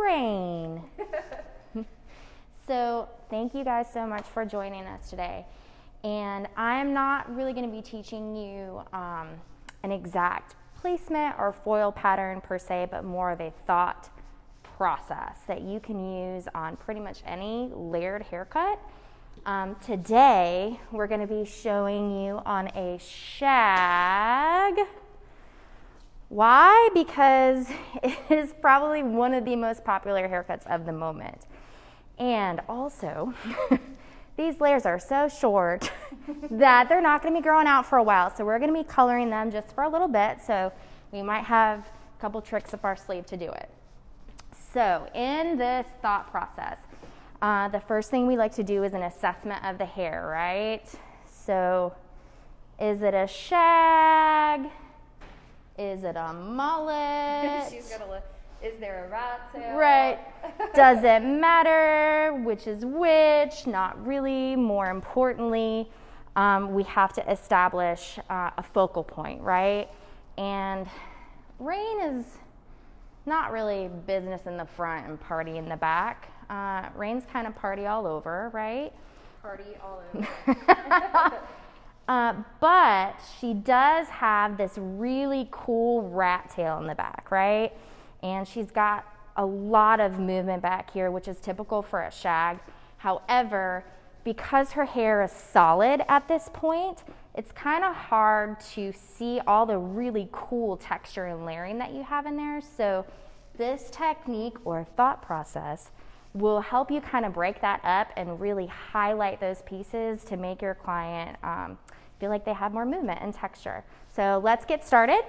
Rain. so, thank you guys so much for joining us today. And I'm not really going to be teaching you um, an exact placement or foil pattern per se, but more of a thought process that you can use on pretty much any layered haircut. Um, today, we're going to be showing you on a shag. Why? Because it is probably one of the most popular haircuts of the moment. And also, these layers are so short that they're not going to be growing out for a while. So we're going to be coloring them just for a little bit. So we might have a couple tricks up our sleeve to do it. So in this thought process, uh, the first thing we like to do is an assessment of the hair, right? So is it a shag? Is it a mullet? She's gonna look. Is there a rat tail? Right. Does it matter which is which? Not really. More importantly, um, we have to establish uh, a focal point, right? And rain is not really business in the front and party in the back. Uh, rain's kind of party all over, right? Party all over. Uh, but she does have this really cool rat tail in the back, right? And she's got a lot of movement back here, which is typical for a shag. However, because her hair is solid at this point, it's kind of hard to see all the really cool texture and layering that you have in there. So, this technique or thought process will help you kind of break that up and really highlight those pieces to make your client um, feel like they have more movement and texture. So let's get started.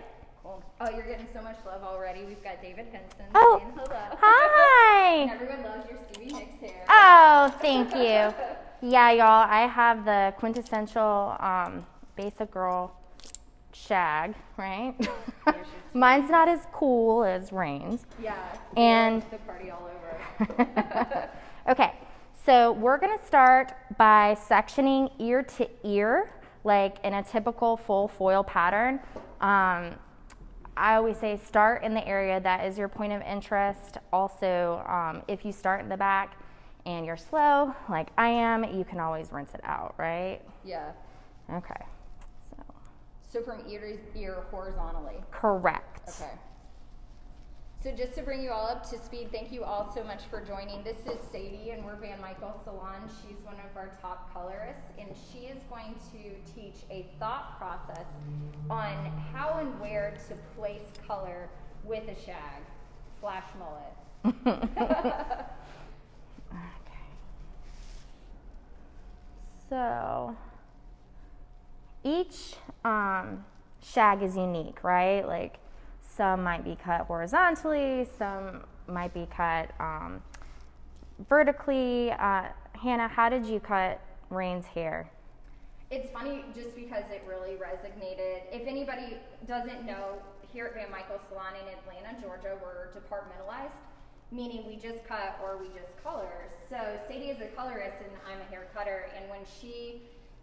Cool. Oh, you're getting so much love already. We've got David Henson Oh, saying hello. hi. Everyone loves your Stevie Nicks hair. Oh, thank you. Yeah, y'all, I have the quintessential um, basic girl shag, right? Mine's not as cool as Rain's. Yeah. And- the party all over. okay, so we're gonna start by sectioning ear to ear, like in a typical full foil pattern. Um, I always say start in the area that is your point of interest. Also, um, if you start in the back and you're slow, like I am, you can always rinse it out, right? yeah. Okay, so So from ear to ear horizontally. correct. Okay. So just to bring you all up to speed, thank you all so much for joining. This is Sadie, and we're Van Michael Salon. She's one of our top colorists, and she is going to teach a thought process on how and where to place color with a shag slash mullet. Okay. So each um, shag is unique, right? Like some might be cut horizontally, some might be cut um, vertically. Uh, Hannah, how did you cut Rain's hair? It's funny just because it really resonated. If anybody doesn't know, here at Van Michael Salon in Atlanta, Georgia, we're departmentalized, meaning we just cut or we just color. So Sadie is a colorist and I'm a hair cutter. And when she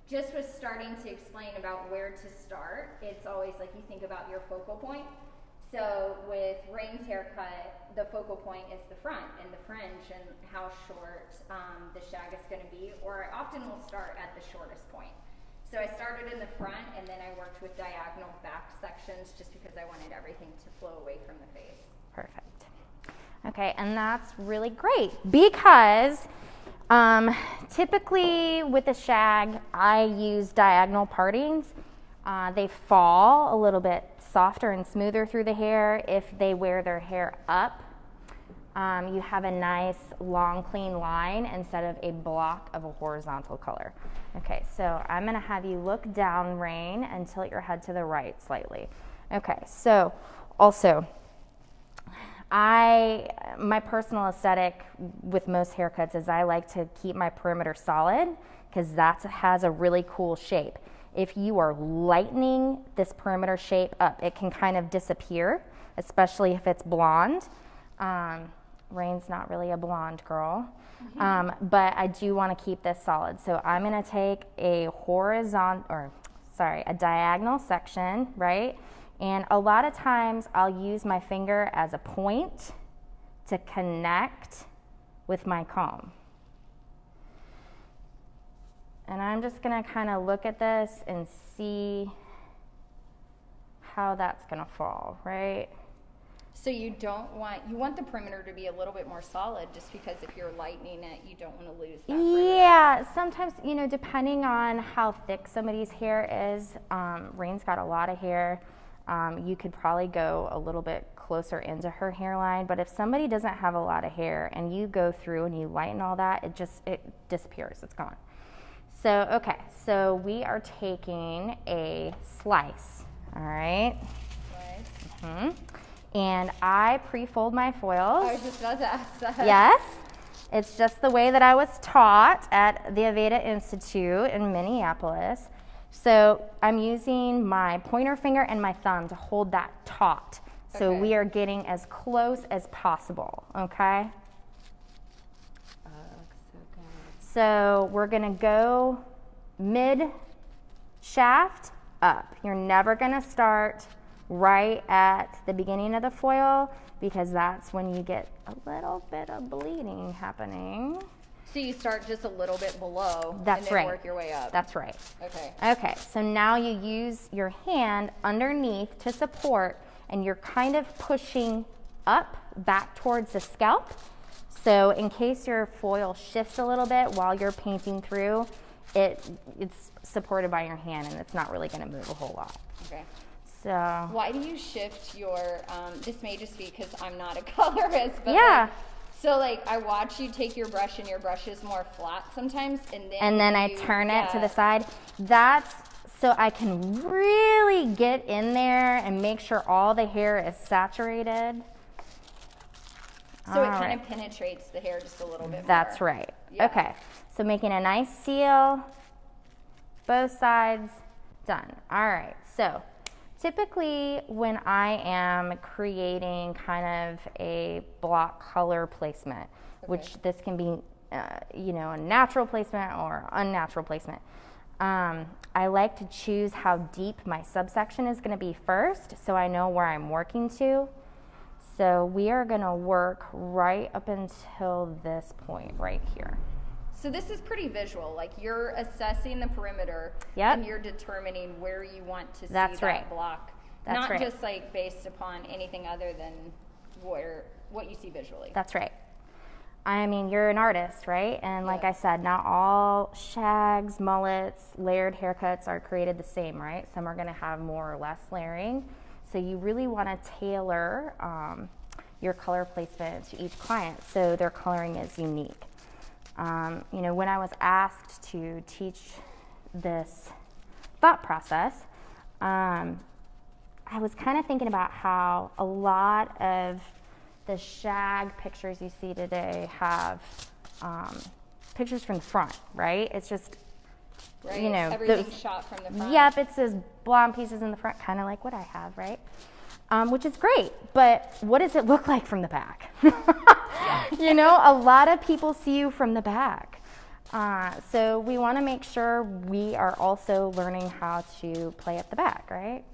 just was starting to explain about where to start, it's always like you think about your focal point. So with Rain's haircut, the focal point is the front and the fringe and how short um, the shag is going to be. Or I often will start at the shortest point. So I started in the front and then I worked with diagonal back sections just because I wanted everything to flow away from the face. Perfect. Okay, and that's really great because um, typically with a shag, I use diagonal partings. Uh, they fall a little bit softer and smoother through the hair if they wear their hair up. Um, you have a nice long clean line instead of a block of a horizontal color. Okay, so I'm gonna have you look down, Rain, and tilt your head to the right slightly. Okay, so also, I my personal aesthetic with most haircuts is I like to keep my perimeter solid because that has a really cool shape. If you are lightening this perimeter shape up, it can kind of disappear, especially if it's blonde. Um, Rain's not really a blonde girl, um, but I do want to keep this solid. So I'm going to take a horizontal, or sorry, a diagonal section, right? And a lot of times I'll use my finger as a point to connect with my comb. And I'm just gonna kind of look at this and see how that's gonna fall, right? So you don't want you want the perimeter to be a little bit more solid, just because if you're lightening it, you don't want to lose that. perimeter. Yeah, sometimes, you know, depending on how thick somebody's hair is, um, Rain's got a lot of hair. Um, you could probably go a little bit closer into her hairline, but if somebody doesn't have a lot of hair and you go through and you lighten all that, it just it disappears. It's gone. So okay, so we are taking a slice. All right, Right. hmm and I pre-fold my foils. I was just about to ask that. Yes, it's just the way that I was taught at the Aveda Institute in Minneapolis. So I'm using my pointer finger and my thumb to hold that taut. So Okay. we are getting as close as possible, okay? Oh, looks so good. So we're gonna go mid shaft up. You're never gonna start right at the beginning of the foil because that's when you get a little bit of bleeding happening. So you start just a little bit below, That's and then right. work your way up. That's right. okay. Okay, so now you use your hand underneath to support, and you're kind of pushing up back towards the scalp. So, in case your foil shifts a little bit while you're painting through, it it's supported by your hand, and it's not really going to move a whole lot. Okay. So, Why do you shift your? Um, this may just be because I'm not a colorist, but Yeah. Like, so like I watch you take your brush and your brush is more flat sometimes, and then and then I you- turn it to the side. That's so I can really get in there and make sure all the hair is saturated. So it All kind right. of penetrates the hair just a little bit. That's more. right. Yeah. Okay. So making a nice seal, both sides, done. All right. So typically when I am creating kind of a block color placement, which this can be, uh, you know, a natural placement or unnatural placement. Um, I like to choose how deep my subsection is going to be first so I know where I'm working to. So we are going to work right up until this point right here. So this is pretty visual. Like you're assessing the perimeter, Yep. and you're determining where you want to see That's that right. block. That's Not right. just like based upon anything other than where what you see visually. That's right. I mean, you're an artist, right? And like Yeah. I said, not all shags, mullets, layered haircuts are created the same, right? Some are going to have more or less layering. So you really want to tailor um, your color placement to each client so their coloring is unique. Um, you know, when I was asked to teach this thought process, um, I was kind of thinking about how a lot of the shag pictures you see today have um, pictures from the front, right? It's just, right? you know, everything's those- shot from the front. yep, it says blonde pieces in the front, kind of like what I have, right? Um, which is great, but what does it look like from the back? you know, a lot of people see you from the back. Uh, so we want to make sure we are also learning how to play at the back, right?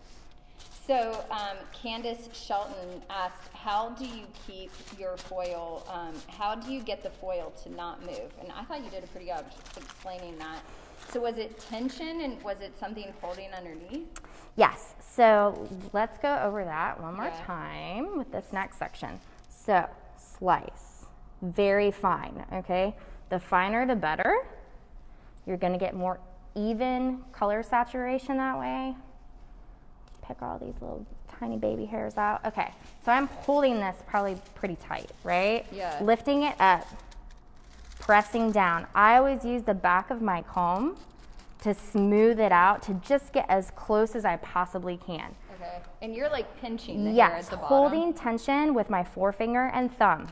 So um, Candace Shelton asked, "How do you keep your foil? Um, how do you get the foil to not move?" And I thought you did a pretty good job explaining that. So was it tension, and was it something holding underneath? Yes, so let's go over that one more Yeah. time with this next section. So, slice, very fine, okay? The finer the better. You're gonna get more even color saturation that way. Pick all these little tiny baby hairs out. Okay, so I'm holding this probably pretty tight, right? Yeah. Lifting it up, pressing down. I always use the back of my comb to smooth it out to just get as close as I possibly can. Okay. And you're like pinching the hair Yes, at the bottom. holding tension with my forefinger and thumb.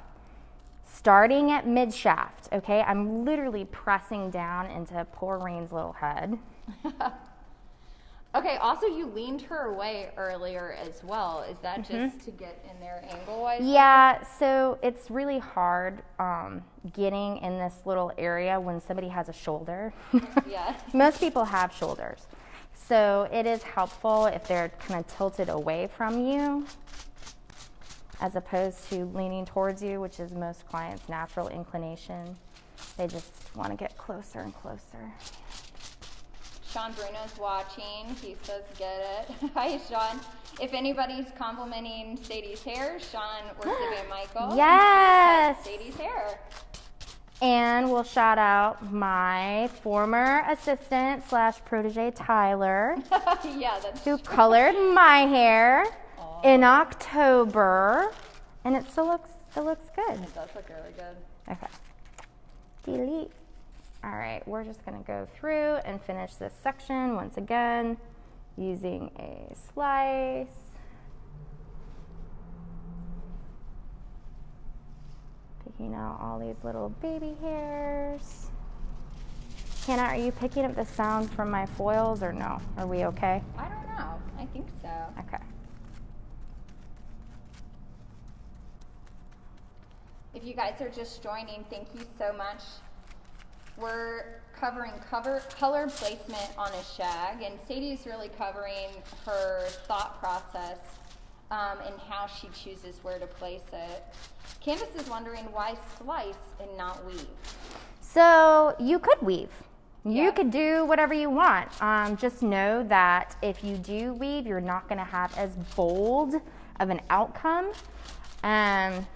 Starting at mid shaft, okay? I'm literally pressing down into poor Rain's little head. Okay. Also, you leaned her away earlier as well. Is that Mm-hmm. just to get in there angle wise? Yeah, so it's really hard um, getting in this little area when somebody has a shoulder. Yeah. Most people have shoulders. So it is helpful if they're kind of tilted away from you. as opposed to leaning towards you, which is most clients' natural inclination. They just want to get closer and closer. Sean Bruno's watching. He says, get it. Hi, Sean. If anybody's complimenting Sadie's hair, Sean Van Michael. Yes. Sadie's hair. And we'll shout out my former assistant slash protege, Tyler, yeah, that's who colored my hair in October. And it still looks, it looks good. It does look really good. Okay. Delete. All right, we're just gonna go through and finish this section once again using a slice. Picking out all these little baby hairs. Hannah, are you picking up the sound from my foils or no? Are we okay? I don't know. I think so. Okay. If you guys are just joining, thank you so much. We're covering cover color placement on a shag, and Sadie's really covering her thought process um, and how she chooses where to place it. Candace is wondering why slice and not weave. So you could weave. You Yeah. could do whatever you want. Um, just know that if you do weave, you're not going to have as bold of an outcome. Um,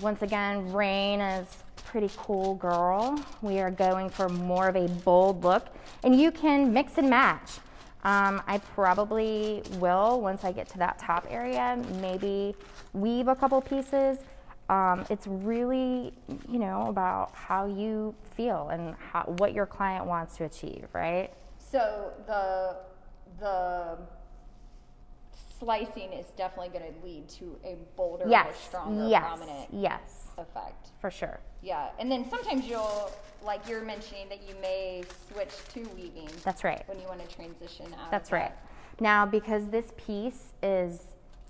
once again, Rain is pretty cool girl. We are going for more of a bold look, and you can mix and match. Um, I probably will once I get to that top area, maybe weave a couple pieces. Um, it's really, you know, about how you feel and how, what your client wants to achieve, right? So the the slicing is definitely going to lead to a bolder, yes, more stronger, yes, prominent yes, effect. for sure. Yeah, and then sometimes you'll, like you're mentioning, that you may switch to weaving That's right. when you want to transition out. That's right. Now, because this piece is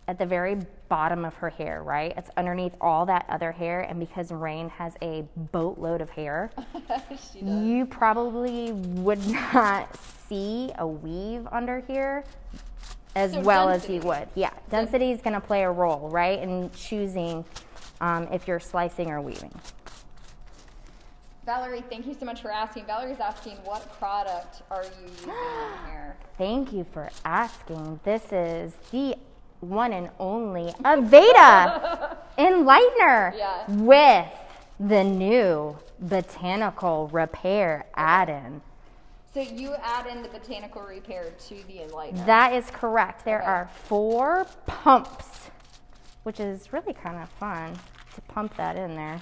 at the very bottom of her hair, right? It's underneath all that other hair, and because Rain has a boatload of hair, you probably would not see a weave under here as So well as you would. Yeah, density is going to play a role, right, in choosing um, if you're slicing or weaving. Valerie, thank you so much for asking. Valerie's asking, what product are you using here? Thank you for asking. This is the one and only Aveda Enlightener Yeah. with the new botanical repair add-in. So you add in the botanical repair to the enlightener. That is correct. There Okay. are four pumps, which is really kind of fun to pump that in there.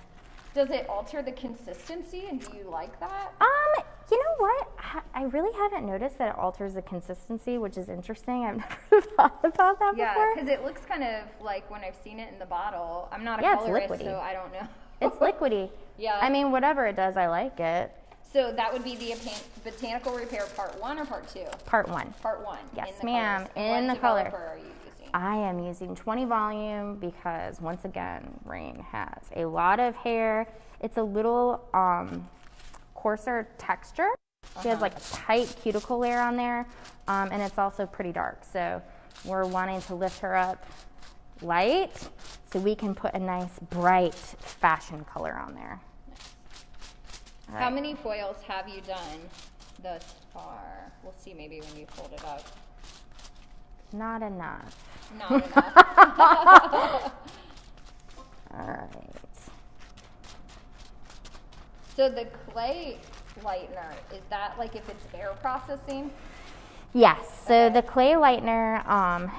Does it alter the consistency, and do you like that? Um, you know what? I- really haven't noticed that it alters the consistency, which is interesting. I've never thought about that Yeah, before. because it looks kind of like when I've seen it in the bottle. I'm not a Yeah, colorist, so I don't know. It's liquidy. Yeah. I mean, whatever it does, I like it. So that would be the botanical repair part one or part two? Part one. Part one. Yes, in the ma'am, in the color. Developer are you using? I am using 20 volume because once again, Rain has a lot of hair. It's a little um, coarser texture. She has like a tight cuticle layer on there, um, and it's also pretty dark. So we're wanting to lift her up light so we can put a nice bright fashion color on there. All How right. many foils have you done thus far? We'll see maybe when you fold it up. Not enough. Not enough. All right. so the clay lightener, is that like if it's air processing? Yes. So Okay. the clay lightener um,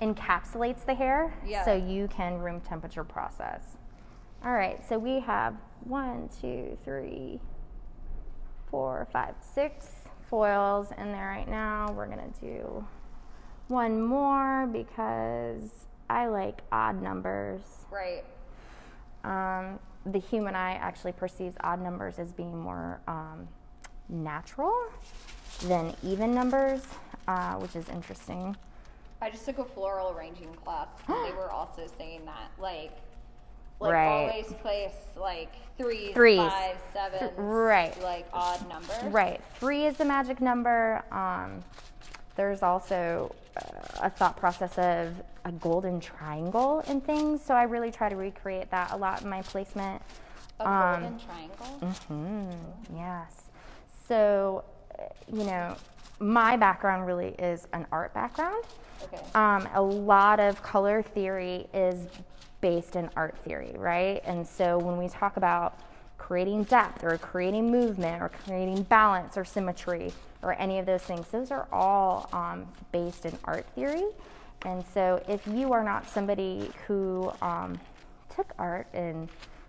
encapsulates the hair, Yeah. so you can room temperature process. All right. So we have one, two, three, four, five, six foils in there right now. We're gonna do one more because I like odd numbers. Right. Um, the human eye actually perceives odd numbers as being more um, natural than even numbers, uh, which is interesting. I just took a floral arranging class and they were also saying that. Like like Right. always place like threes, Threes. five, sevens, right. like odd numbers. Right. Three is the magic number. Um, there's also uh, a thought process of a golden triangle in things. So I really try to recreate that a lot in my placement. A Um, golden triangle. Mm-hmm, yes. So, uh, you know, my background really is an art background. Okay. Um, a lot of color theory is based in art theory, right? And so when we talk about creating depth or creating movement or creating balance or symmetry or any of those things, those are all um, based in art theory. And so if you are not somebody who um, took art in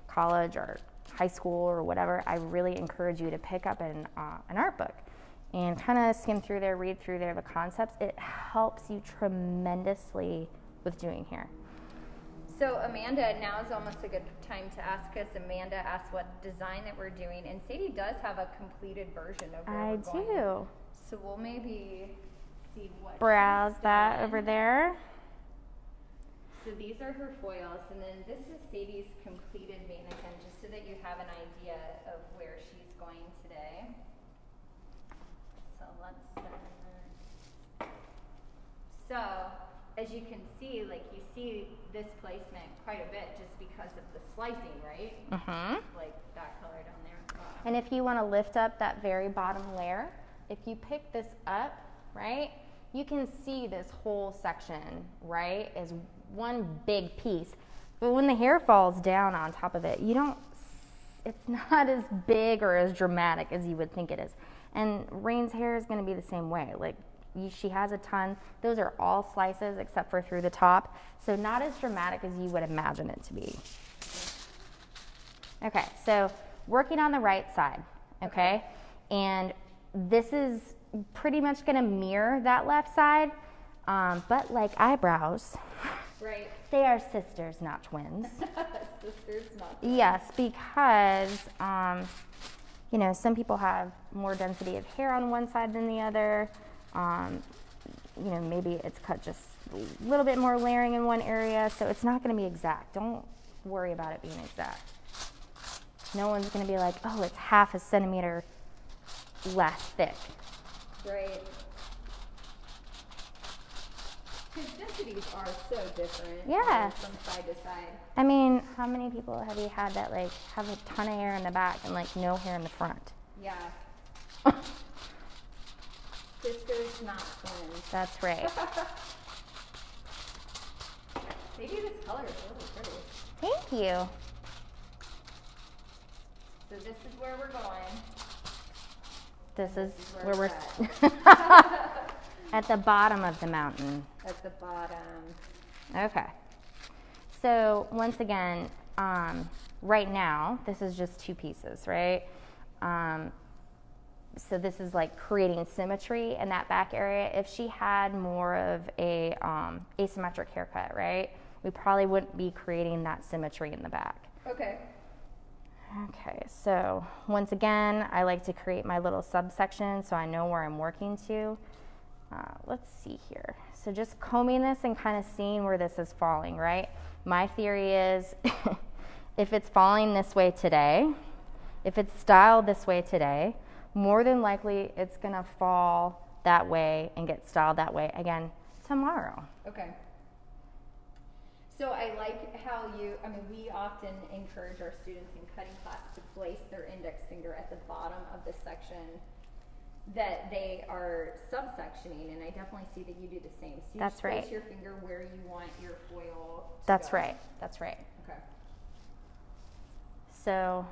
college or high school or whatever, I really encourage you to pick up an, uh, an art book and kind of skim through there, read through there the concepts. It helps you tremendously with doing hair. So Amanda, now is almost a good time to ask us. Amanda asked what design that we're doing, and Sadie does have a completed version of where I going. do. So we'll maybe see what. Browse that over there. So these are her foils, and then this is Sadie's completed mannequin, just so that you have an idea of where she's going today. So let's start. So, as you can see, like you see this placement quite a bit just because of the slicing, right? hmm Like that color down there. at the bottom. And if you want to lift up that very bottom layer, if you pick this up, right, you can see this whole section, right, is one big piece. But when the hair falls down on top of it, you don't, it's not as big or as dramatic as you would think it is. And Rain's hair is going to be the same way. Like, you, she has a ton. Those are all slices except for through the top. So, not as dramatic as you would imagine it to be. Okay, so working on the right side, okay? And this is pretty much gonna mirror that left side, um, but like eyebrows, Right. they are sisters, not twins. Sisters, not. yes, because, um, you know, some people have more density of hair on one side than the other. Um, you know, maybe it's cut just a little bit more layering in one area, so it's not gonna be exact. Don't worry about it being exact. No one's gonna be like, oh, it's half a centimeter less thick. Right. Because densities are so different. Yeah. From side to side. I mean, how many people have you had that like have a ton of hair in the back and like no hair in the front? Yeah. Sisters, not twins. That's right. Maybe this color is really pretty. Thank you. So this is where we're going. This is is where where we're at the bottom of the mountain. At the bottom. Okay. So once again, um, right now, this is just two pieces, right? Um, so this is like creating symmetry in that back area. If she had more of a um, asymmetric haircut, right, we probably wouldn't be creating that symmetry in the back. Okay. Okay, so once again, I like to create my little subsection so I know where I'm working to. Uh, let's see here. So just combing this and kind of seeing where this is falling, right? My theory is if it's falling this way today, if it's styled this way today, more than likely it's gonna fall that way and get styled that way again tomorrow. Okay. So I like how you, I mean, we often encourage our students in cutting class to place their index finger at the bottom of the section that they are subsectioning, and I definitely see that you do the same. So you That's just place right. your finger where you want your foil to That's go. right, that's right. Okay. So,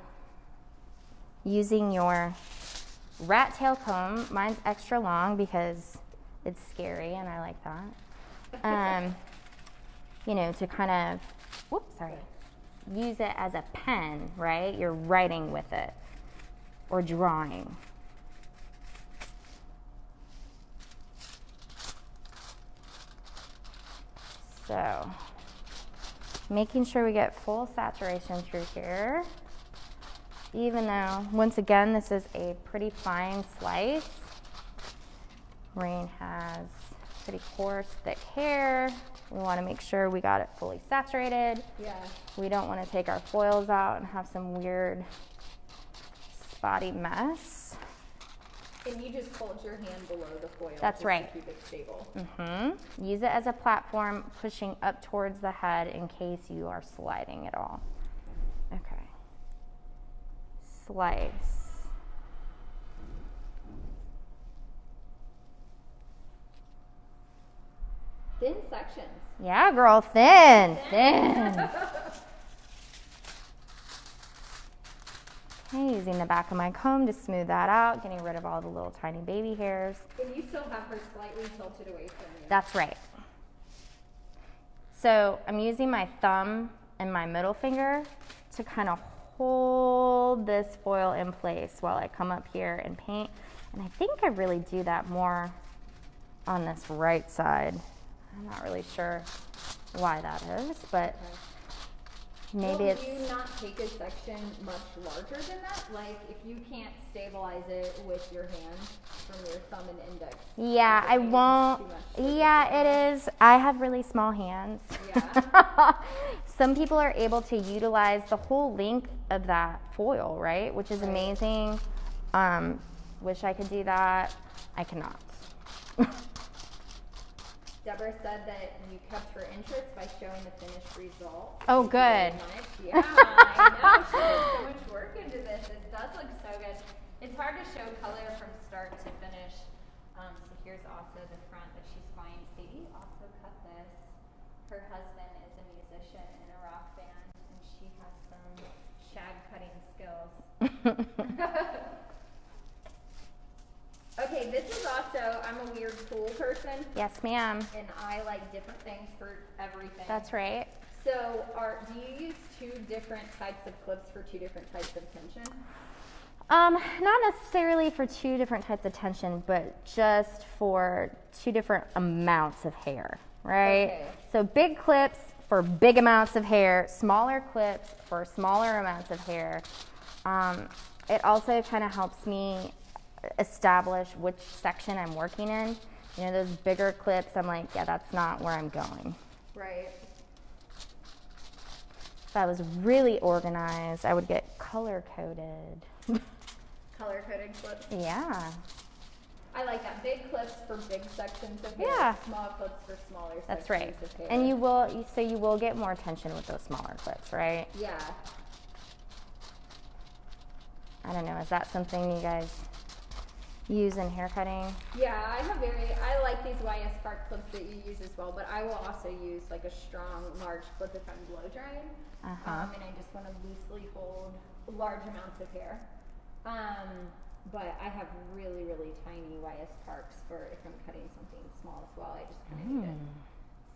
using your rat tail comb, mine's extra long because it's scary and I like that. Um, you know, to kind of, whoops, sorry, use it as a pen, right? You're writing with it or drawing. So, making sure we get full saturation through here. Even though, once again, this is a pretty fine slice. Rain has pretty coarse, thick hair. We want to make sure we got it fully saturated. Yeah. We don't want to take our foils out and have some weird spotty mess. And you just hold your hand below the foil. That's right. To keep it stable. Mm-hmm. Use it as a platform, pushing up towards the head in case you are sliding at all. Slice. Thin sections. Yeah, girl, thin, thin. Okay, using the back of my comb to smooth that out, getting rid of all the little tiny baby hairs. And you still have her slightly tilted away from you. That's right. So I'm using my thumb and my middle finger to kind of hold this foil in place while I come up here and paint. And I think I really do that more on this right side. I'm not really sure why that is, but maybe well, it's. Do you not take a section much larger than that? Like if you can't stabilize it with your hand from your thumb and index. Yeah, I won't. too much to the Yeah, it is. I have really small hands. Yeah. Some people are able to utilize the whole length of that foil, right? Which is Right. amazing. Um, wish I could do that. I cannot. Deborah said that you kept her interest by showing the finished result. Oh, good. Yeah, I know. She put so much work into this. It does look so good. It's hard to show color from start to finish. Um, so here's also the front that she's buying. Sadie also cut this. Her husband is a musician in a rock band, and she has some shag cutting skills. Okay, this is also, I'm a weird tool person, yes, ma'am. and I like different things for everything. That's right. So, are do you use two different types of clips for two different types of tension? Um, not necessarily for two different types of tension, but just for two different amounts of hair, right? Okay. So big clips for big amounts of hair, smaller clips for smaller amounts of hair. Um, it also kind of helps me establish which section I'm working in. You know, those bigger clips, I'm like, yeah, that's not where I'm going. Right. If I was really organized, I would get color coded. Color coded clips. yeah. I like that. Big clips for big sections of hair. Yeah. Small clips for smaller That's right. of hair. And you will, you, so you will get more attention with those smaller clips, right? Yeah. I don't know. Is that something you guys use in hair cutting? Yeah, I have very. I like these YS Park clips that you use as well, but I will also use like a strong, large clip if I'm blow drying, Uh-huh. um, and I just want to loosely hold large amounts of hair. Um, but I have really, really tiny YS Parks for if I'm cutting something small as well. I just kind of need it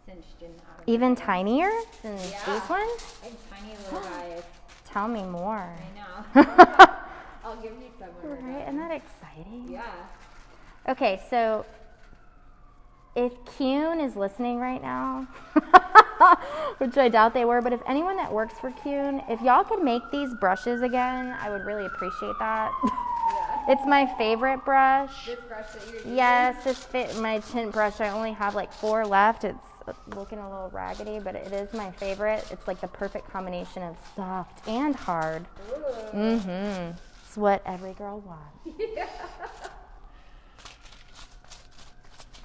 cinched in out. Even tinier than Yeah. these ones? I have tiny little guys. Tell me more. I know. I'll give you some Right? done. Isn't that exciting? Yeah. Okay, so if Kuhn is listening right now, which I doubt they were, but if anyone that works for Kuhn, if y'all could make these brushes again, I would really appreciate that. Yeah. it's my favorite brush. This brush that you're using. Yes, this fit my tint brush. I only have like four left. It's looking a little raggedy, but it is my favorite. It's like the perfect combination of soft and hard. Ooh. Mm-hmm. It's what every girl wants.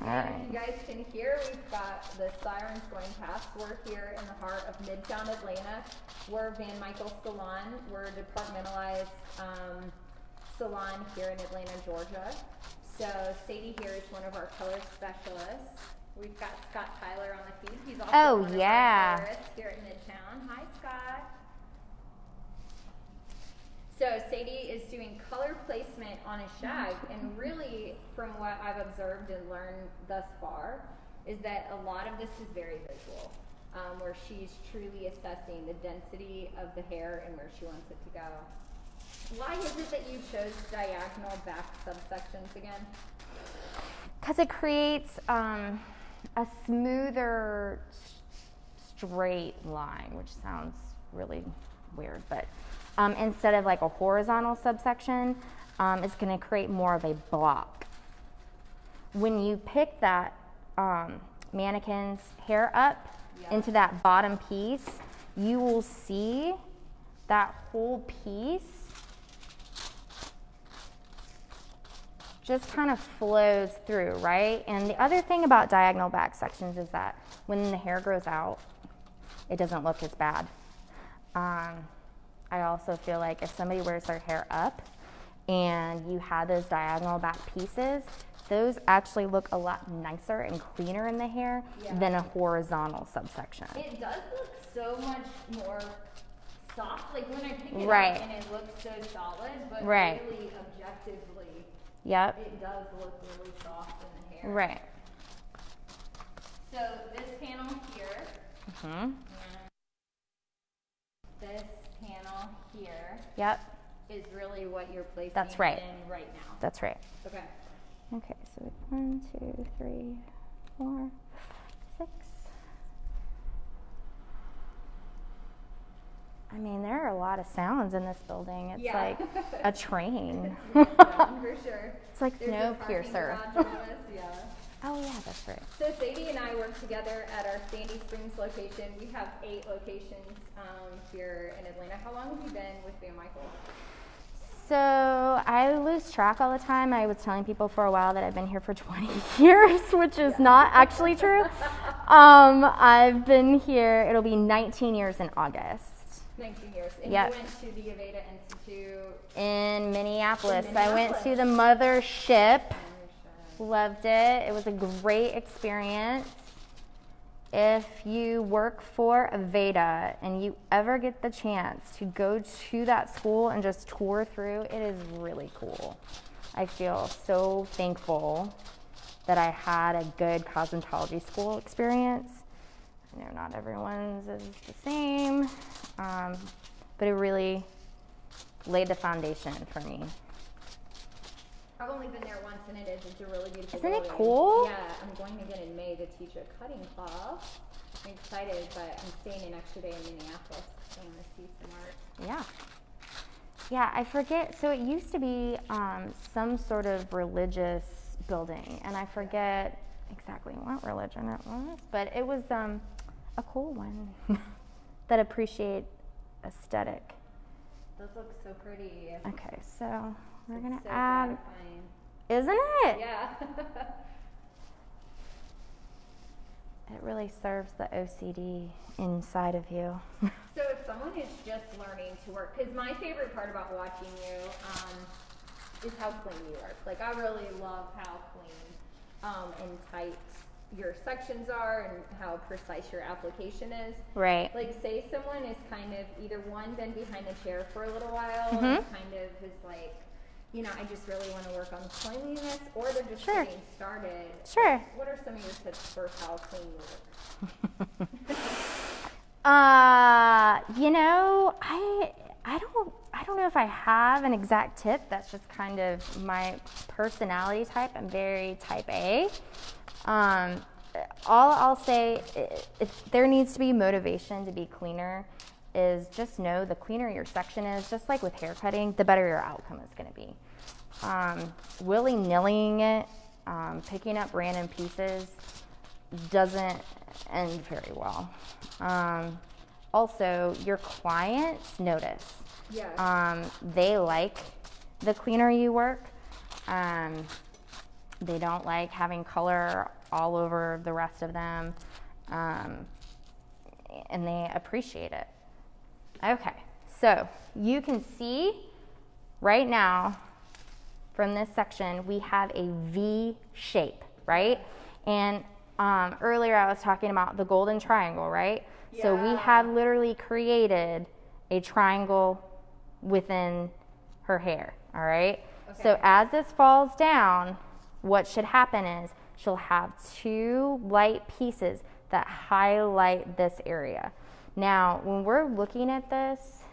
All And right. you guys can hear we've got the sirens going past. We're here in the heart of Midtown Atlanta. We're Van Michael Salon. We're a departmentalized um, salon here in Atlanta, Georgia. So Sadie here is one of our color specialists. We've got Scott Tyler on the feed. He's also Oh, one of our yeah. colorists here at Midtown. Hi, Scott. So Sadie is doing color placement on a shag, and really, from what I've observed and learned thus far, is that a lot of this is very visual, um, where she's truly assessing the density of the hair and where she wants it to go. Why is it that you chose diagonal back subsections again? Because it creates um, a smoother, straight line, which sounds really weird, but um, instead of like a horizontal subsection, um, it's going to create more of a block. When you pick that um, mannequin's hair up Yeah. into that bottom piece, you will see that whole piece just kind of flows through, right? And the other thing about diagonal back sections is that when the hair grows out, it doesn't look as bad. Um, I also feel like if somebody wears their hair up and you had those diagonal back pieces, those actually look a lot nicer and cleaner in the hair Yeah. than a horizontal subsection. It does look so much more soft, like when I pick it Right. up and it looks so solid, but Right. really objectively, Yep, it does look really soft in the hair. right. So this panel here, hmm and this panel here Yep, is really what you're placing That's right. in right now. that's right. Okay. Okay, so one, two, three, four, six. I mean, there are a lot of sounds in this building. It's Yeah. like a train. Done for sure. It's like There's snow piercer. garage on this, yeah. Oh yeah, that's right. So Sadie and I work together at our Sandy Springs location. We have eight locations um, here in Atlanta. How long have you been with Van Michael? So I lose track all the time. I was telling people for a while that I've been here for 20 years, which is not actually true. Um, I've been here. It'll be 19 years in August. 19 years. And Yep. you went to the Aveda Institute. in Minneapolis. In I went to the mothership. Loved it. It was a great experience. If you work for Aveda and you ever get the chance to go to that school and just tour through, it is really cool. I feel so thankful that I had a good cosmetology school experience. I know not everyone's is the same, um, but it really laid the foundation for me. I've only been there once, and it is. It's a really beautiful Isn't it cool? Yeah, I'm going again in May to teach a cutting class. I'm excited, but I'm staying an extra day in Minneapolis. I want to see some art. Yeah. Yeah, I forget. So it used to be um, some sort of religious building, and I forget exactly what religion it was, but it was um, a cool one that appreciate aesthetic. Those look so pretty. Okay, so we're gonna so add, gratifying. isn't it? Yeah. It really serves the OCD inside of you. So if someone is just learning to work, because my favorite part about watching you um, is how clean you work. Like I really love how clean um, and tight your sections are and how precise your application is. right. Like say someone is kind of either one been behind the chair for a little while Mhm. and kind of is like, you know, I just really want to work on cleanliness, or they're just Sure. getting started. Sure. What are some of your tips for how clean you work? Uh, you know, I I don't I don't know if I have an exact tip. That's just kind of my personality type. I'm very type A. Um, all I'll say, i- if there needs to be motivation to be cleaner, is just know the cleaner your section is, just like with hair cutting, the better your outcome is going to be. Um, willy nillying it, um, picking up random pieces, doesn't end very well. Um, also, your clients notice. Yeah. Um, they like the cleaner you work. Um, they don't like having color all over the rest of them. Um, and they appreciate it. Okay, so you can see right now from this section, we have a V shape, right? And um, earlier I was talking about the golden triangle, right? So we have literally created a triangle within her hair, all right? So as this falls down, what should happen is she'll have two light pieces that highlight this area. Now, when we're looking at this,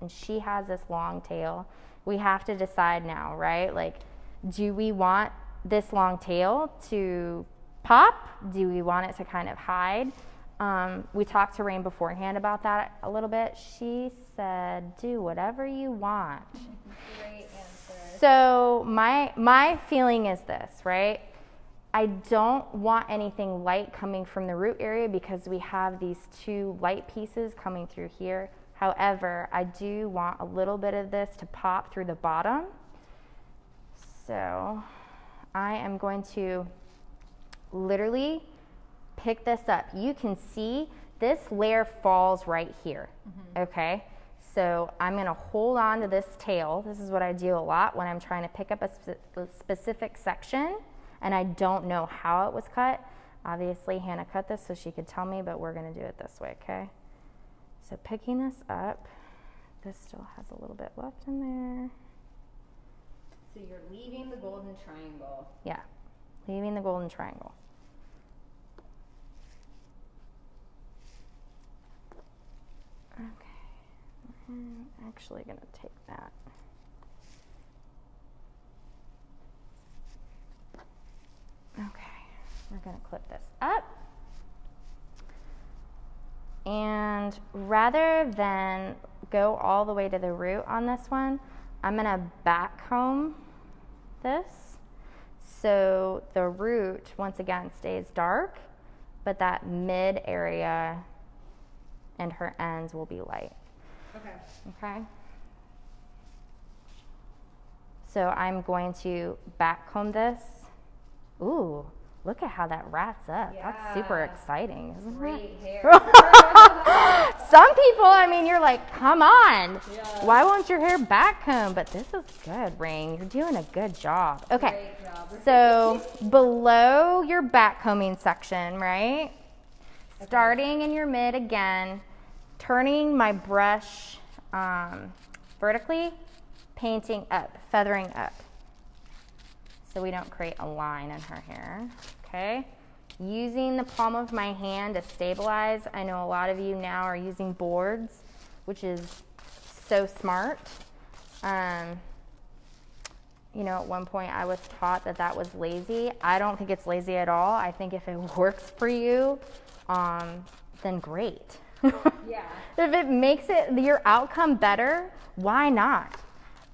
and she has this long tail, we have to decide now, right? Like, do we want this long tail to pop? Do we want it to kind of hide? Um, we talked to Rain beforehand about that a little bit. She said, do whatever you want. Great answer. So my my feeling is this, right? I don't want anything light coming from the root area because we have these two light pieces coming through here. However, I do want a little bit of this to pop through the bottom. So I am going to literally pick this up. You can see this layer falls right here. Mm-hmm. Okay? So I'm going to hold on to this tail. This is what I do a lot when I'm trying to pick up a, spe- a specific section and I don't know how it was cut. Obviously, Hannah cut this so she could tell me, but we're going to do it this way, okay? So picking this up, this still has a little bit left in there. So you're leaving the golden triangle. Yeah, leaving the golden triangle. Okay, I'm actually gonna take that. Okay, we're gonna clip this up. And rather than go all the way to the root on this one, I'm gonna back comb this. So the root, once again, stays dark, but that mid area and her ends will be light. Okay. Okay? So I'm going to back comb this. Ooh, look at how that rats up. That's super exciting, isn't it? Great hair. Some people, I mean, you're like, come on. Yeah. Why won't your hair back comb? But this is good, Ring. You're doing a good job. Okay. Job. So below your back combing section, right? Starting in your mid again, turning my brush um, vertically, painting up, feathering up. So we don't create a line in her hair, okay? Using the palm of my hand to stabilize. I know a lot of you now are using boards, which is so smart. Um, you know, at one point I was taught that that was lazy. I don't think it's lazy at all. I think if it works for you, um, then great. Yeah. if it makes it your outcome better, why not?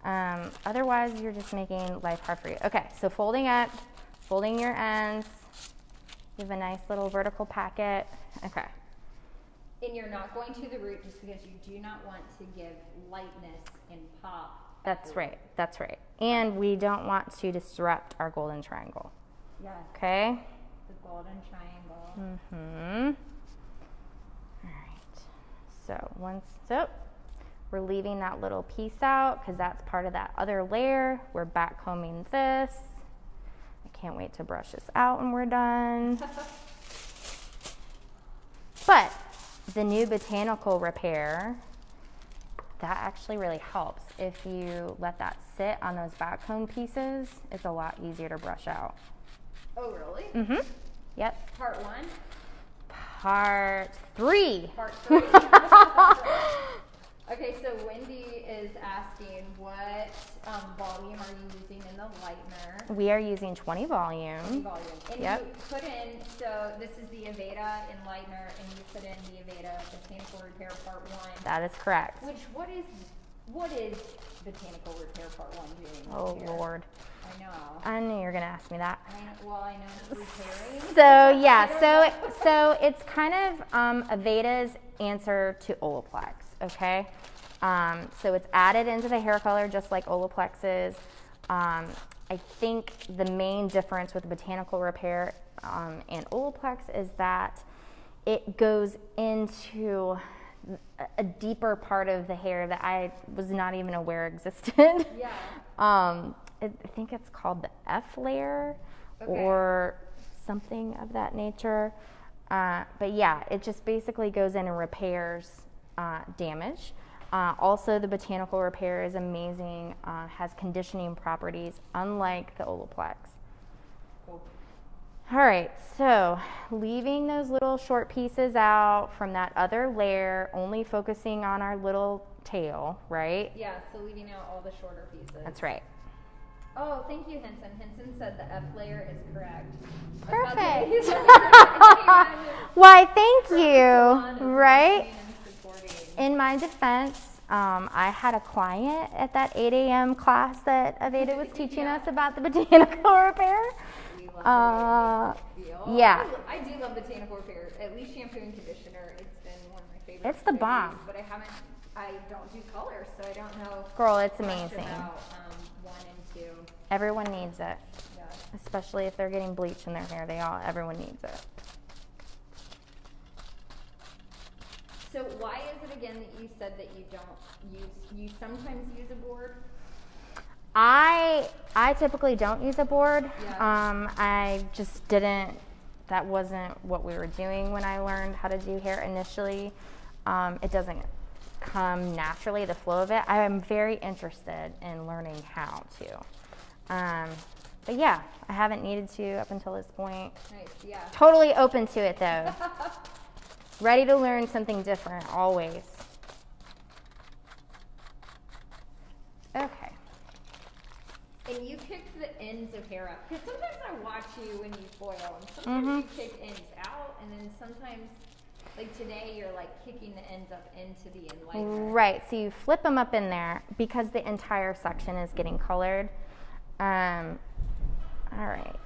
Um, otherwise, you're just making life hard for you. Okay, so folding up, folding your ends. You have a nice little vertical packet. Okay. And you're not going to the root just because you do not want to give lightness and pop. That's right. That's right. And we don't want to disrupt our golden triangle. Yes. Okay? The golden triangle. Mm-hmm. All right. So once so we're leaving that little piece out because that's part of that other layer. We're back combing this. I can't wait to brush this out when we're done. But the new botanical repair, that actually really helps. If you let that sit on those back comb pieces, it's a lot easier to brush out. Oh, really? Mm-hmm. Yep. Part one, Part three. part three. okay, so Wendy is asking what um, volume are you using in the lightener? We are using 20 volume. Volume. And Yep. you put in, so this is the Aveda Enlightener, and you put in the Aveda Botanical Repair Part One. That is correct. Which what is what is Botanical Repair Part One doing? Oh here? Lord. I know. I knew you were gonna ask me that. I know. Well, I know it's repairing. So yeah, so so it's kind of um, Aveda's answer to Olaplex. Okay, um, so it's added into the hair color just like Olaplex is. Um, I think the main difference with botanical repair um, and Olaplex is that it goes into a- deeper part of the hair that I was not even aware existed. Yeah. Um, I I think it's called the F layer Okay. or something of that nature. Uh, but yeah, it just basically goes in and repairs uh, damage. Uh, also, the botanical repair is amazing, uh, has conditioning properties unlike the Olaplex. Cool. All right, so leaving those little short pieces out from that other layer, only focusing on our little tail, right? Yeah. So leaving out all the shorter pieces. That's right. Oh, thank you, Henson. Henson said the F layer is correct. Perfect. Why, thank you. Right? In my defense, um, I had a client at that 8 a.m. class that Aveda was teaching us about the botanical repair. Uh, yeah. I do love botanical repair. At least shampoo and conditioner. It's been one of my favorites. It's the bomb. But I haven't. I don't do color, so I don't know. Girl, it's amazing. About um, one and two. Everyone needs it. Yes. especially if they're getting bleach in their hair. They all, everyone needs it. So why is it again that you said that you don't use, you sometimes use a board? I I typically don't use a board. Yeah. Um, I just didn't. That wasn't what we were doing when I learned how to do hair initially. Um, it doesn't come naturally the flow of it. I am very interested in learning how to. Um, but yeah, I haven't needed to up until this point. Nice, yeah. Totally open to it though. Ready to learn something different always. Okay. And you kick the ends of hair up. Because sometimes I watch you when you foil, and sometimes you kick ends out, and then sometimes, like today, you're like kicking the ends up into the enlightener. Right, so you flip them up in there because the entire section is getting colored. Um, all right.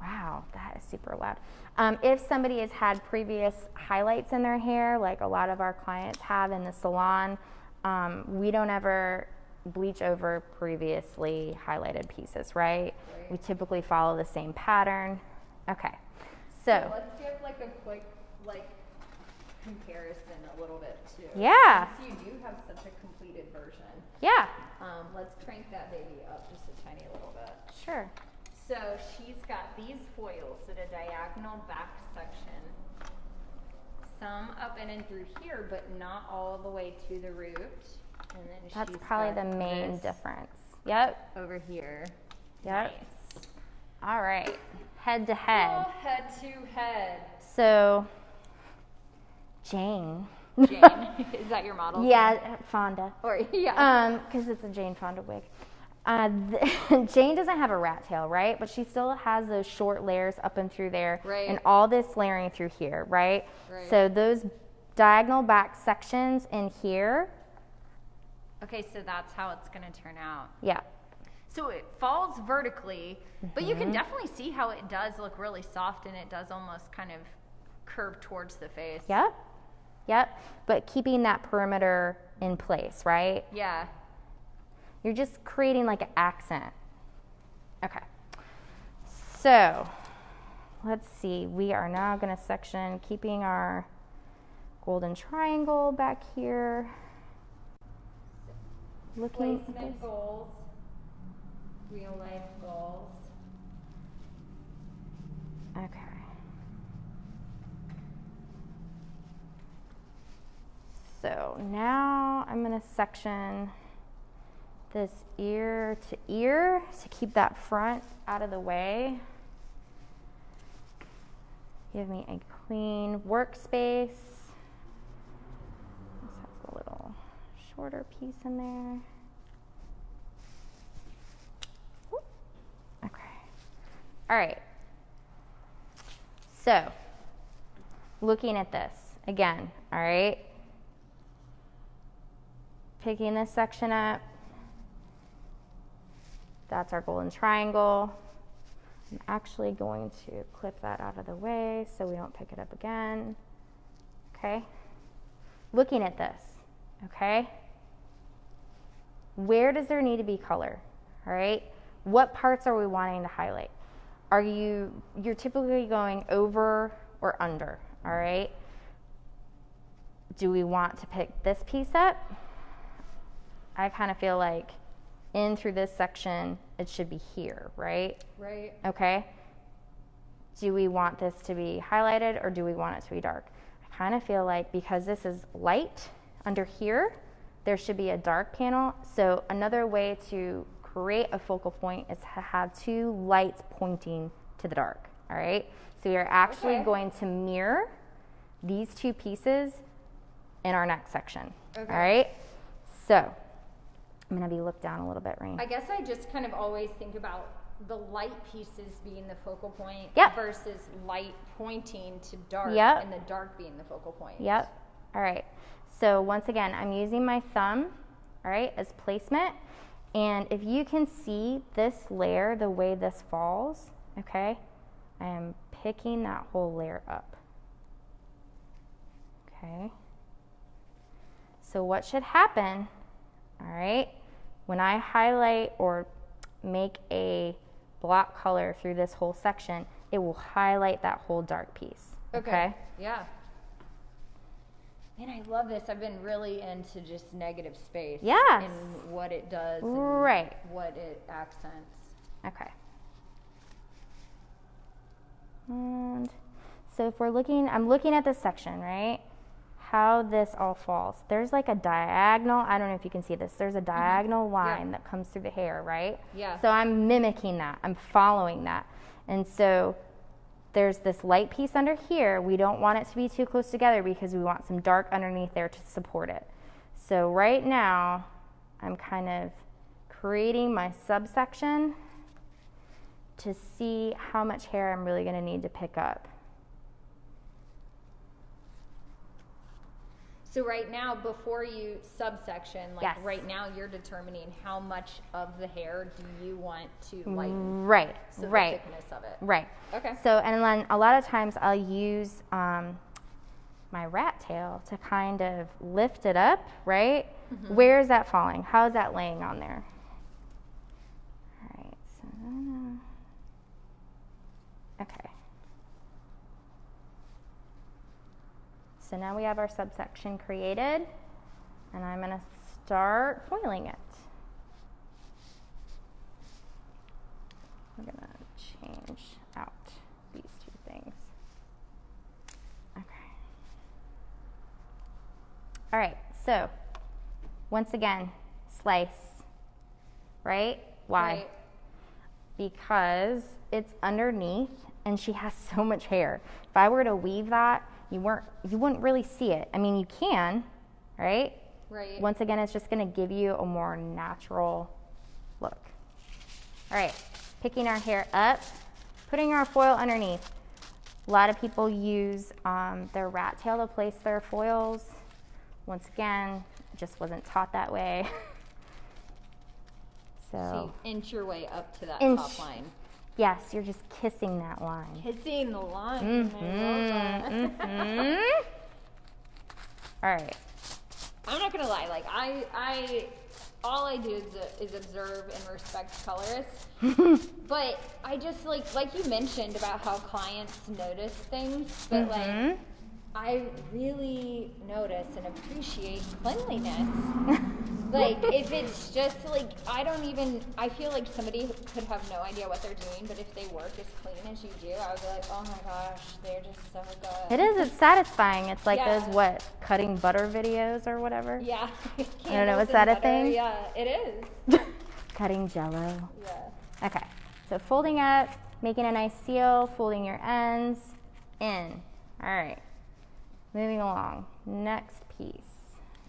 Wow, that is super loud. Um, if somebody has had previous highlights in their hair, like a lot of our clients have in the salon, um, we don't ever bleach over previously highlighted pieces, right? Right. We typically follow the same pattern. Okay, So so let's give like a quick like comparison a little bit too. Yeah. Since you do have such a completed version, yeah, um, let's crank that baby up just a tiny little bit. sure. So she's got these foils at a diagonal back section. Some up and in through here, but not all the way to the root. And then That's she's probably the main difference. Yep, over here. yep. Nice. All right, head to head. Oh, head to head. So, Jane. Jane, is that your model? yeah, Fonda. Or yeah. Um, because it's a Jane Fonda wig. Uh, th- Jane doesn't have a rat tail, right? But she still has those short layers up and through there, Right. and all this layering through here, right? Right. So those diagonal back sections in here, okay, so that's how it's gonna turn out. yeah, So it falls vertically, but you Mm-hmm. can definitely see how it does look really soft and it does almost kind of curve towards the face. yep, yep. But keeping that perimeter in place, right? Yeah. You're just creating like an accent. Okay. So let's see. We are now going to section, keeping our golden triangle back here. Looking. Placement goals, real life goals. Okay. So now I'm going to section this ear to ear to keep that front out of the way. Give me a clean workspace. This has a little shorter piece in there. Okay. All right. So, looking at this again, all right? Picking this section up. That's our golden triangle. I'm actually going to clip that out of the way so we don't pick it up again. Okay? Looking at this, okay? Where does there need to be color? All right? What parts are we wanting to highlight? Are you you're typically going over or under, all right? Do we want to pick this piece up? I kind of feel like in through this section, it should be here, right? Right. Okay. Do we want this to be highlighted or do we want it to be dark? I kind of feel like because this is light under here, there should be a dark panel. So another way to create a focal point is to have two lights pointing to the dark. All right. So we are actually Okay. going to mirror these two pieces in our next section. Okay. All right. So I'm to be looked down a little bit, Rain. I guess I just kind of always think about the light pieces being the focal point Yep. versus light pointing to dark Yep. and the dark being the focal point. Yep. All right. So once again, I'm using my thumb, all right, as placement. And if you can see this layer, the way this falls, okay, I am picking that whole layer up. Okay. So what should happen, all right, when I highlight or make a block color through this whole section, it will highlight that whole dark piece. Okay. Yeah. Man, I love this. I've been really into just negative space. Yes. And what it does. and Right. What it accents. Okay. And so if we're looking, I'm looking at this section, right? How this all falls. There's like a diagonal, I don't know if you can see this. There's a mm-hmm. diagonal line that comes through the hair, right? Yeah. So I'm mimicking that. I'm following that. And so there's this light piece under here. We don't want it to be too close together because we want some dark underneath there to support it. So right now, I'm kind of creating my subsection to see how much hair I'm really going to need to pick up. So right now, before you subsection, like Yes. right now, you're determining how much of the hair do you want to lighten. Right, So the Mm, right, thickness of it. right. Okay. So, and then a lot of times I'll use um, my rat tail to kind of lift it up, right? Mm-hmm. Where is that falling? How is that laying on there? All right, so okay. So now we have our subsection created, and I'm going to start foiling it. We're going to change out these two things. Okay. All right, so once again, slice, right? Why? Right. Because it's underneath and she has so much hair. If I were to weave that, you weren't you wouldn't really see it. I mean, you can, right? Right. Once again, it's just going to give you a more natural look. All right, picking our hair up, putting our foil underneath. A lot of people use um, their rat tail to place their foils. Once again, just wasn't taught that way. So so, you inch your way up to that Inch. top line. Yes, you're just kissing that line. Kissing the line. I love that. Mhm. All right. I'm not gonna lie. Like I, I, all I do is, is observe and respect colorists. but I just like, like you mentioned about how clients notice things, but like Mhm. I really notice and appreciate cleanliness. like if it's just like I don't even I feel like somebody could have no idea what they're doing, but if they work as clean as you do, I would be like, oh my gosh, they're just so good. It is. It's satisfying. It's like Yeah. those what cutting butter videos or whatever. Yeah. I don't know, is that a thing? Yeah, it is. cutting jello. Yeah. Okay. So folding up, making a nice seal, folding your ends in. All right. Moving along. Next piece.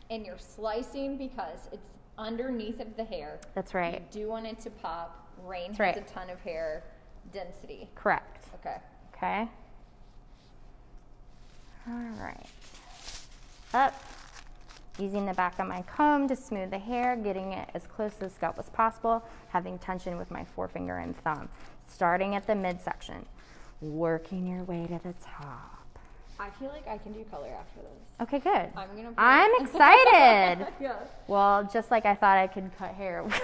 And you're slicing because it's underneath of the hair. That's right. You do want it to pop. Rain That's has right. a ton of hair density. Correct. Okay. Okay. All right. Up. Using the back of my comb to smooth the hair, getting it as close to the scalp as possible, having tension with my forefinger and thumb. Starting at the midsection, working your way to the top. I feel like I can do color after this. Okay, good. I'm gonna. I'm excited. yeah. Well, just like I thought I could cut hair.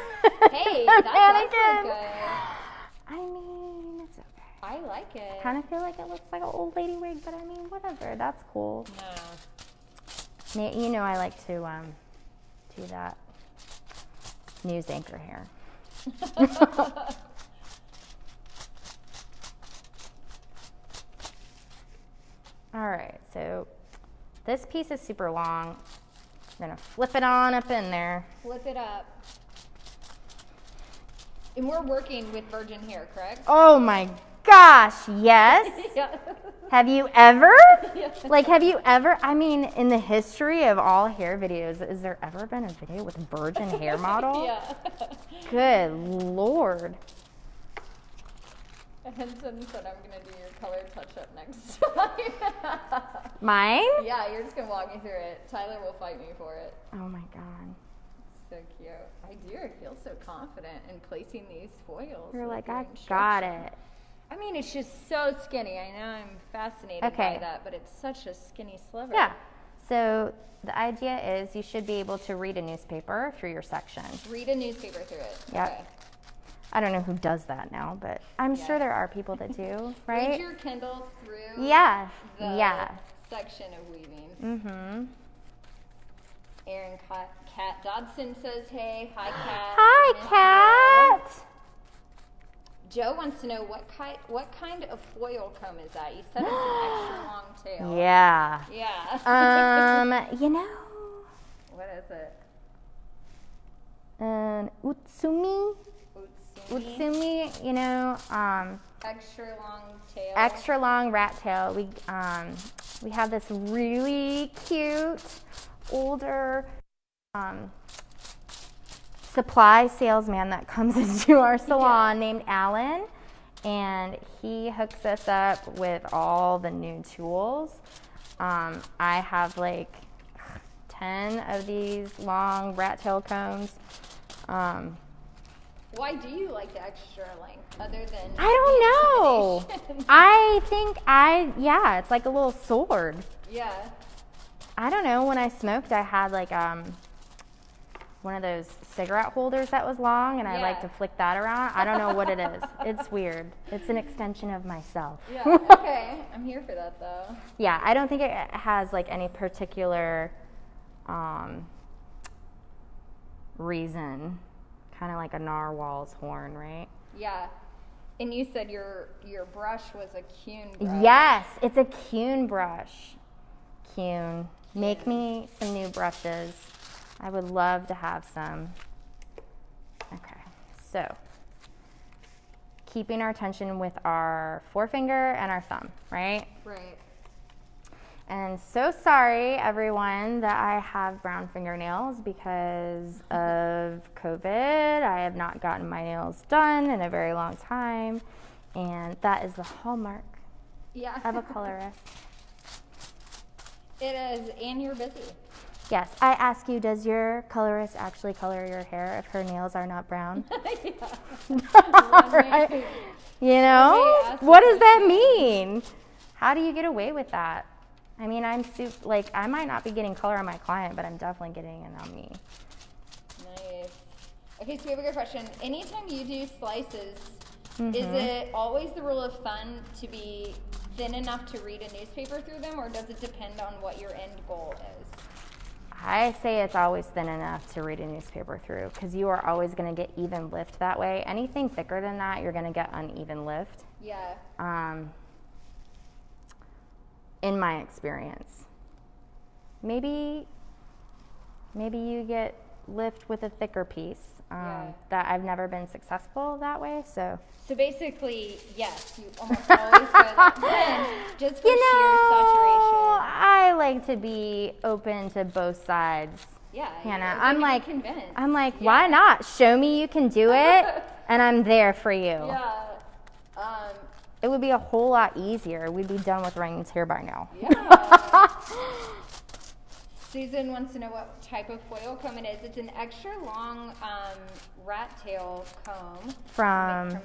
Hey, that does Mannequin. good. I mean, it's okay. I like it. Kind of feel like it looks like an old lady wig, but I mean, whatever. That's cool. No. You know, I like to um, do that news anchor hair. All right, so this piece is super long. I'm gonna flip it on up in there. Flip it up. And we're working with virgin hair, correct? Oh my gosh, yes. Yeah. Have you ever? Yeah. Like, have you ever? I mean, in the history of all hair videos, has there ever been a video with a virgin hair model? yeah. Good lord. Henson said I'm gonna do your color touch up next time. Mine? yeah, you're just gonna walk me through it. Tyler will fight me for it. Oh my god. So cute. I do. Feel so confident in placing these foils. You're like, I got it. I mean, it's just so skinny. I know I'm fascinated Okay. by that, but it's such a skinny sliver. Yeah. So the idea is you should be able to read a newspaper through your section. Read a newspaper through it. Yep. Okay. I don't know who does that now, but I'm Yeah. sure there are people that do, Read right? your Kindle through Yeah. the Yeah. section of weaving. Mm-hmm. Aaron Cat, Cat Dodson says, "Hey, hi Cat." Hi, Cat. Joe. Joe wants to know what kind what kind of foil comb is that? You said it's an extra long tail. Yeah. Yeah. Um, you know, what is it? an utsumi, Utsumi. you know, um, Extra long tail. extra long rat tail. We um, we have this really cute older um, supply salesman that comes into our salon named Alan, and he hooks us up with all the new tools. Um, I have like ten of these long rat tail combs. Um, Why do you like the extra length other than I don't know. I think I yeah, it's like a little sword. yeah. I don't know. When I smoked, I had like um one of those cigarette holders that was long, and I like to flick that around. I don't know what it is. It's weird. It's an extension of myself. Yeah. Okay. I'm here for that though. yeah, I don't think it has like any particular um reason. Kind of like a narwhal's horn, right? Yeah. And you said your your brush was a cune brush. Yes, it's a Cune brush. Cune. Make me some new brushes. I would love to have some. Okay, so keeping our tension with our forefinger and our thumb, right? Right. And so sorry, everyone, that I have brown fingernails because of COVID. I have not gotten my nails done in a very long time. And that is the hallmark Yeah. of a colorist. it is, and you're busy. Yes, I ask you, does your colorist actually color your hair if her nails are not brown? right? You know? What does that mean? How do you get away with that? I mean, I'm super, like, I might not be getting color on my client, but I'm definitely getting it on me. Nice. Okay, so we have a good question. Anytime you do slices, Mm-hmm. is it always the rule of thumb to be thin enough to read a newspaper through them, or does it depend on what your end goal is? I say it's always thin enough to read a newspaper through because you are always going to get even lift that way. Anything thicker than that, you're going to get uneven lift. Yeah. um, in my experience. Maybe, maybe you get lift with a thicker piece. Um, Yeah. That I've never been successful that way. So So basically, yes, you almost always go thin, just for you know, sheer saturation. I like to be open to both sides. Yeah, Hannah, I'm like, convinced. I'm like, why not? Show me you can do it, and I'm there for you. Yeah. Um, It would be a whole lot easier. We'd be done with Rain's hair by now. yeah. Susan wants to know what type of foil comb it is. It's an extra long um, rat tail comb From from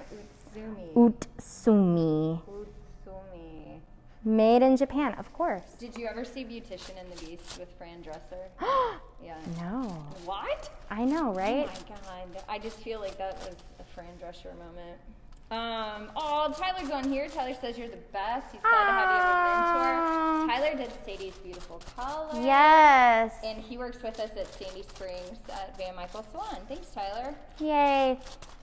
Utsumi. Utsumi. Utsumi. Made in Japan, of course. Did you ever see Beautician and the Beast with Fran Drescher? Yeah. no. What? I know, right? Oh my god. I just feel like that was a Fran Drescher moment. Um, oh, Tyler's on here. Tyler says you're the best. He's glad to have you as a mentor. Tyler did Sadie's Beautiful Color. Yes. And he works with us at Sandy Springs at Van Michael Salon. Thanks, Tyler. Yay.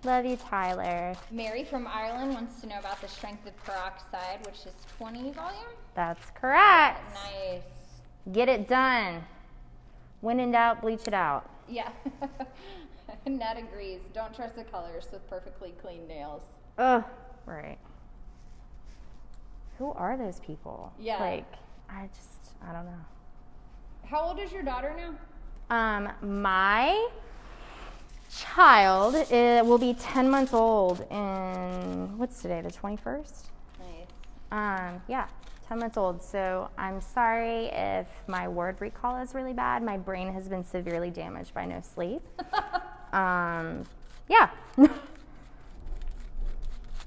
Love you, Tyler. Mary from Ireland wants to know about the strength of peroxide, which is 20 volume. That's correct. Nice. Get it done. When in doubt, bleach it out. Yeah. Nat agrees. Don't trust the colors with perfectly clean nails. Ugh. Right. Who are those people? Yeah. Like, I just, I don't know. How old is your daughter now? Um, my child uh, will be 10 months old in, what's today, the 21st? Nice. Um, yeah, 10 months old. So I'm sorry if my word recall is really bad. My brain has been severely damaged by no sleep. um, yeah.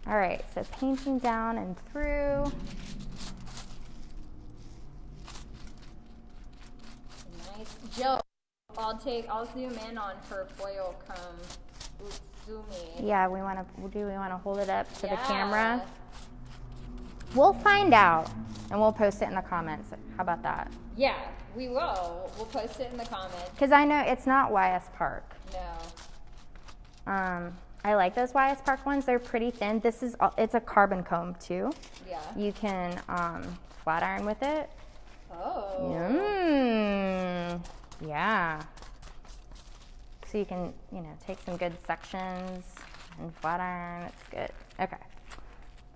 All right, so painting down and through. Nice. Jill, I'll take, I'll zoom in on her foil comb. zoomy. Yeah, we want to. Do we want to hold it up to the camera? We'll find out, and we'll post it in the comments. How about that? Yeah, we will. We'll post it in the comments. Because I know it's not YS Park. No. Um, I like those YS Park ones. They're pretty thin. This is it's a carbon comb too. Yeah. You can um, flat iron with it. Oh. Mmm. Yeah. So you can, you know, take some good sections and flat iron. It's good. Okay.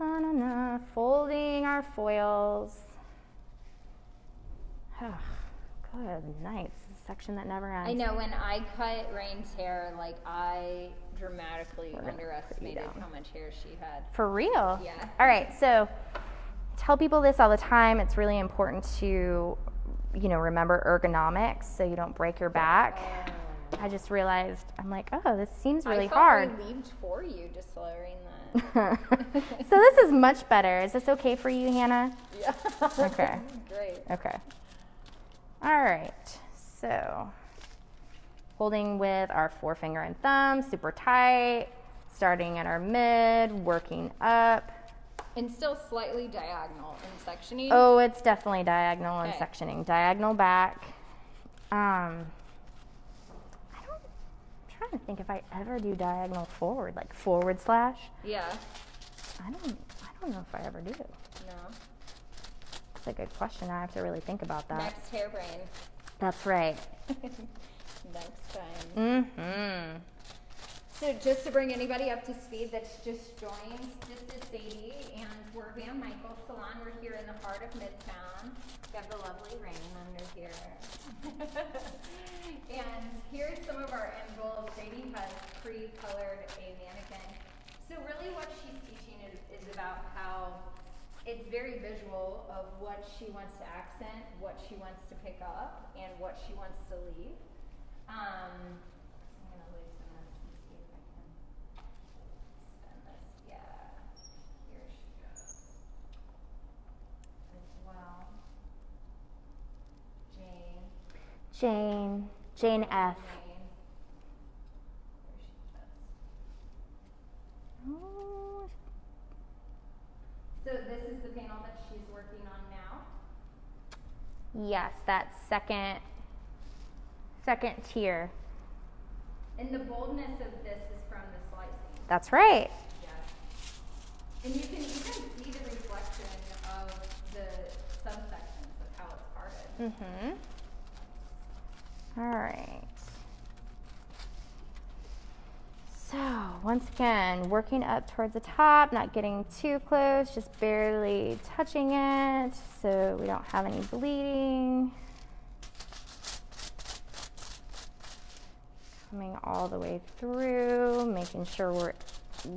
Na-na-na. Folding our foils. good night. It's a section that never ends. I know when I cut Rain's hair, like I dramatically We're gonna put you underestimated how much hair she had. For real? Yeah. All right. So tell people this all the time. It's really important to, you know, remember ergonomics so you don't break your back. Oh. I just realized I'm like, oh, this seems really I thought hard. relieved for you just lowering so this is much better. Is this okay for you, Hannah? yeah. Okay. Great. Okay. All right. So holding with our forefinger and thumb, super tight, starting at our mid, working up. And still slightly diagonal in sectioning. Oh, it's definitely diagonal and Okay. sectioning. Diagonal back. Um, I don't. I'm trying to think if I ever do diagonal forward, like forward slash. Yeah. I don't. I don't know if I ever do. No. That's a good question. I have to really think about that. Next hairbrain. That's right. Next time. Mm-hmm. So just to bring anybody up to speed that's just joined, this is Sadie and we're Van Michael Salon. We're here in the heart of Midtown. We have the lovely rain under here. and here's some of our end goals. Sadie has pre-colored a mannequin. So really what she's teaching is, is about how it's very visual of what she wants to accent, what she wants to pick up, and what she wants to leave. Um, I'm gonna loosen this and see if I can spin this. Yeah, here she goes. As well. Jane. Jane. Jane F. Jane. There she goes. Oh, So this is the panel that she's working on now. Yes, that second second tier. And the boldness of this is from the slicing. That's right. Yeah. And you can even see the reflection of the subsections of how it's parted. Mm-hmm. All right. So once again, working up towards the top, not getting too close, just barely touching it so we don't have any bleeding. Coming all the way through, making sure we're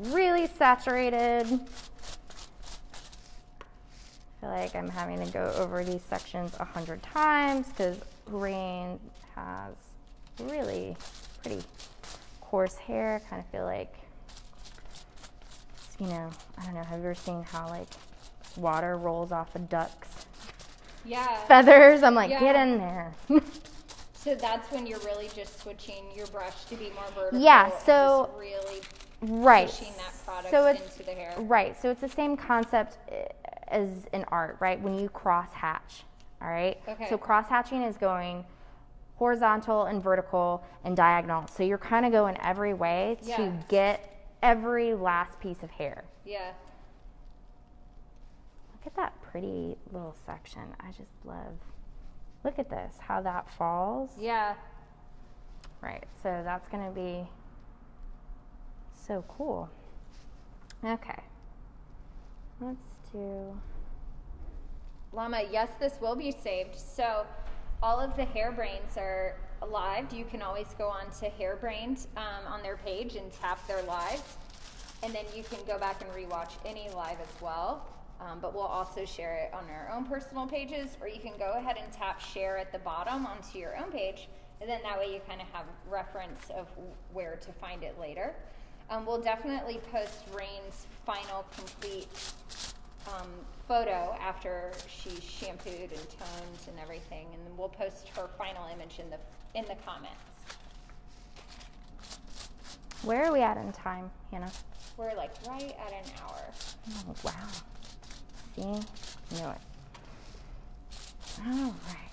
really saturated. I feel like I'm having to go over these sections a hundred times because Rain has really pretty coarse hair. Kind of feel like, you know, I don't know. Have you ever seen how like water rolls off a duck's Yeah. feathers? I'm like, Yeah. get in there. So that's when you're really just switching your brush to be more vertical. Yeah, so- just really right. pushing that product so it's into the hair. right. So it's the same concept eh, as in art, right? When you cross hatch, all right. Okay. So cross hatching is going horizontal and vertical and diagonal. So you're kind of going every way to get every last piece of hair. Yeah. Look at that pretty little section. I just love. Look at this, how that falls. Yeah. Right. So that's going to be so cool. Okay. Let's do. Llama, yes, this will be saved. So all of the hairbrains are live. You can always go on to hairbrains um, on their page and tap their lives. And then you can go back and rewatch any live as well. Um, but we'll also share it on our own personal pages, or you can go ahead and tap share at the bottom onto your own page. And then that way you kind of have reference of where to find it later. Um, we'll definitely post Rain's final complete um, photo after she's shampooed and toned and everything, and then we'll post her final image in the in the comments. Where are we at in time, Hannah? We're like right at an hour. Oh, wow. See? Knew it. All right.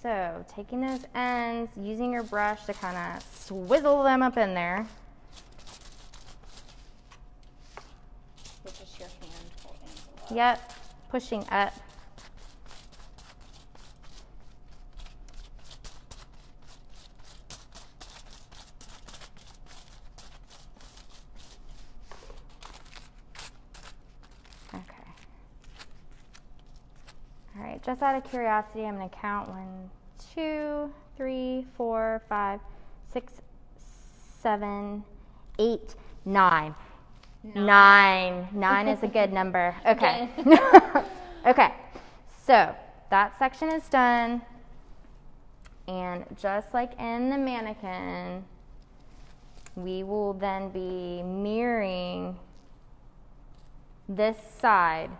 So, taking those ends, using your brush to kind of swizzle them up in there. Just your hand holding. the Yep, pushing up. Okay. All right, just out of curiosity, I'm gonna count one, two, three, four, five, six, seven, eight, nine. Nine. Nine is a good number. Okay. okay. So that section is done. And just like in the mannequin, we will then be mirroring this side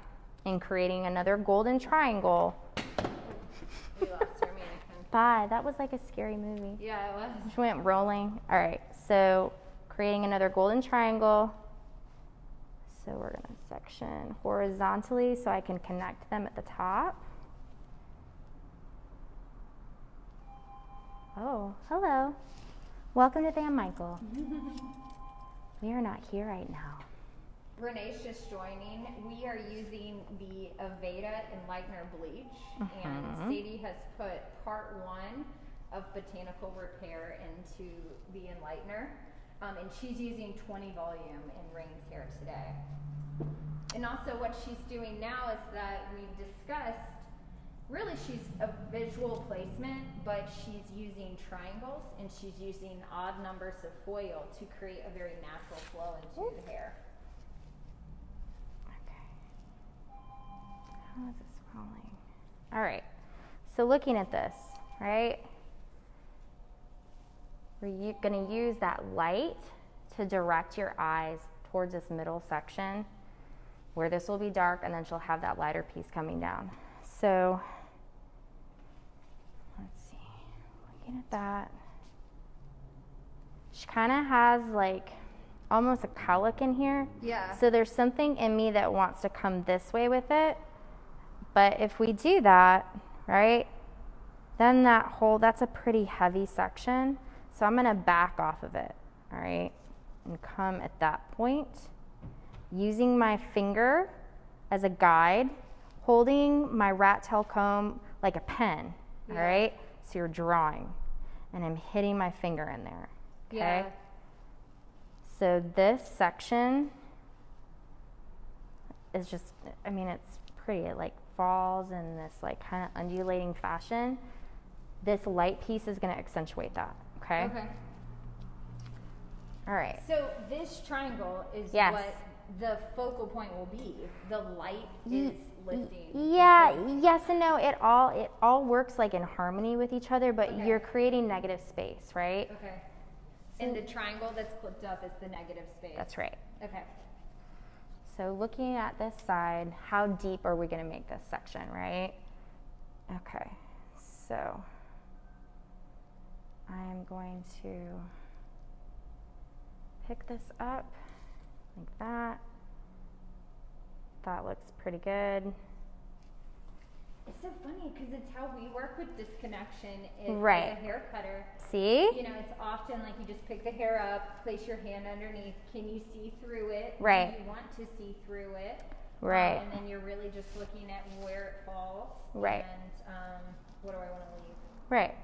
and creating another golden triangle. Bye. That was like a scary movie. Yeah, it was. Just went rolling. All right, so creating another golden triangle. So we're gonna section horizontally so I can connect them at the top. Oh, hello. Welcome to Van Michael. we are not here right now. Renee's just joining. We are using the Aveda Enlightener bleach, and Mhm. Sadie has put part one of botanical repair into the Enlightener, um, and she's using 20 volume in Rain's hair today. And also, what she's doing now is that we've discussed. Really, she's a visual placement, but she's using triangles and she's using odd numbers of foil to create a very natural flow into the hair. Oh, How is it scrolling? All right. So looking at this, right? We're going to use that light to direct your eyes towards this middle section where this will be dark and then she'll have that lighter piece coming down. So let's see. Looking at that. She kind of has like almost a cowlick in here. Yeah. So there's something in me that wants to come this way with it. But if we do that, right, then that whole, that's a pretty heavy section. So I'm going to back off of it, all right, and come at that point using my finger as a guide, holding my rat tail comb like a pen, all Yeah. right? So you're drawing, and I'm hitting my finger in there, okay? Yeah. So this section is just, I mean, it's pretty. Like falls in this like kind of undulating fashion. This light piece is going to accentuate that. Okay. Okay. All right. So this triangle is Yes. what the focal point will be. The light is lifting. Yeah. Yes and no. It all it all works like in harmony with each other, but Okay. you're creating negative space, right? Okay. And the triangle that's clipped up is the negative space. That's right. Okay. So looking at this side, how deep are we going to make this section, right? Okay, so I'm going to pick this up like that. That looks pretty good. It's so funny because it's how we work with disconnection is, Right. as a hair cutter. See? You know, it's often like you just pick the hair up, place your hand underneath. Can you see through it? Right. Do you want to see through it? Right. Um, and then you're really just looking at where it falls. Right. And um, what do I want to leave? Right.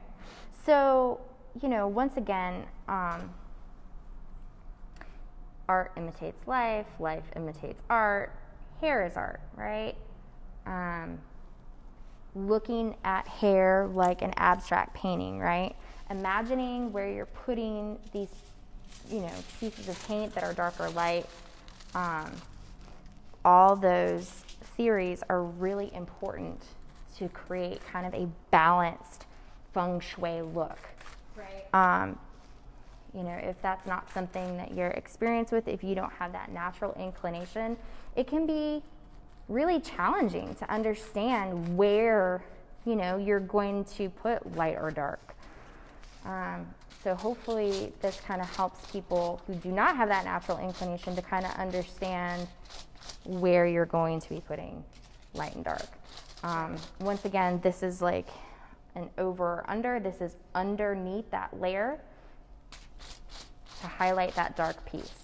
So, you know, once again, um, art imitates life, life imitates art, hair is art, right? Um, looking at hair like an abstract painting, right? Imagining where you're putting these, you know, pieces of paint that are dark or light. Um, all those theories are really important to create kind of a balanced feng shui look. Right. Um, you know, if that's not something that you're experienced with, if you don't have that natural inclination, it can be really challenging to understand where, you know, you're going to put light or dark. Um, so hopefully this kind of helps people who do not have that natural inclination to kind of understand where you're going to be putting light and dark. Um, once again, this is like an over or under. This is underneath that layer to highlight that dark piece.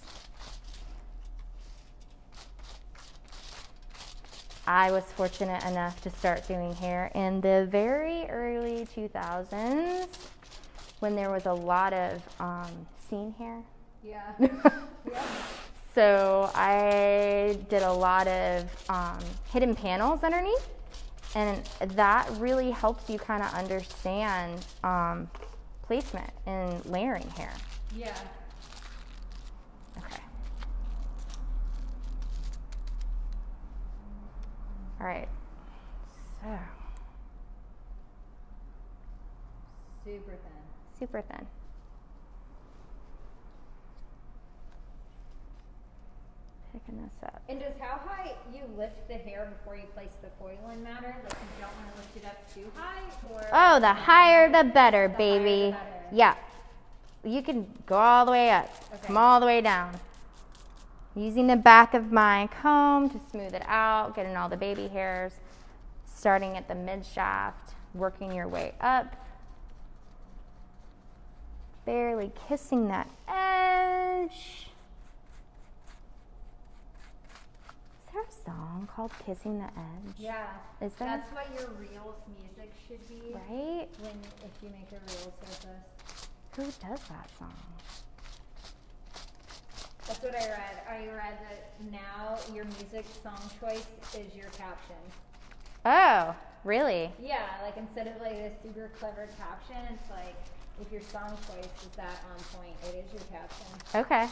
I was fortunate enough to start doing hair in the very early 2000s when there was a lot of um, scene hair. Yeah. yeah. So I did a lot of um, hidden panels underneath, and that really helps you kind of understand um, placement and layering hair. Yeah. Okay. All right. So Super thin. super thin. Picking this up. And does how high you lift the hair before you place the foil in matter? Like you don't want to lift it up too high, or Oh, the higher the better, The higher the baby. better. Yeah. You can go all the way up, come all the way down. Using the back of my comb to smooth it out, getting all the baby hairs, starting at the mid shaft, working your way up, barely kissing that edge. Is there a song called Kissing the Edge? Yeah. Is there? That's what your reels music should be. Right? When if you make a reel surface. Who does that song? That's what I read. I read that now your music song choice is your caption. Oh, really? Yeah, like instead of like a super clever caption, it's like if your song choice is that on point, it is your caption. Okay.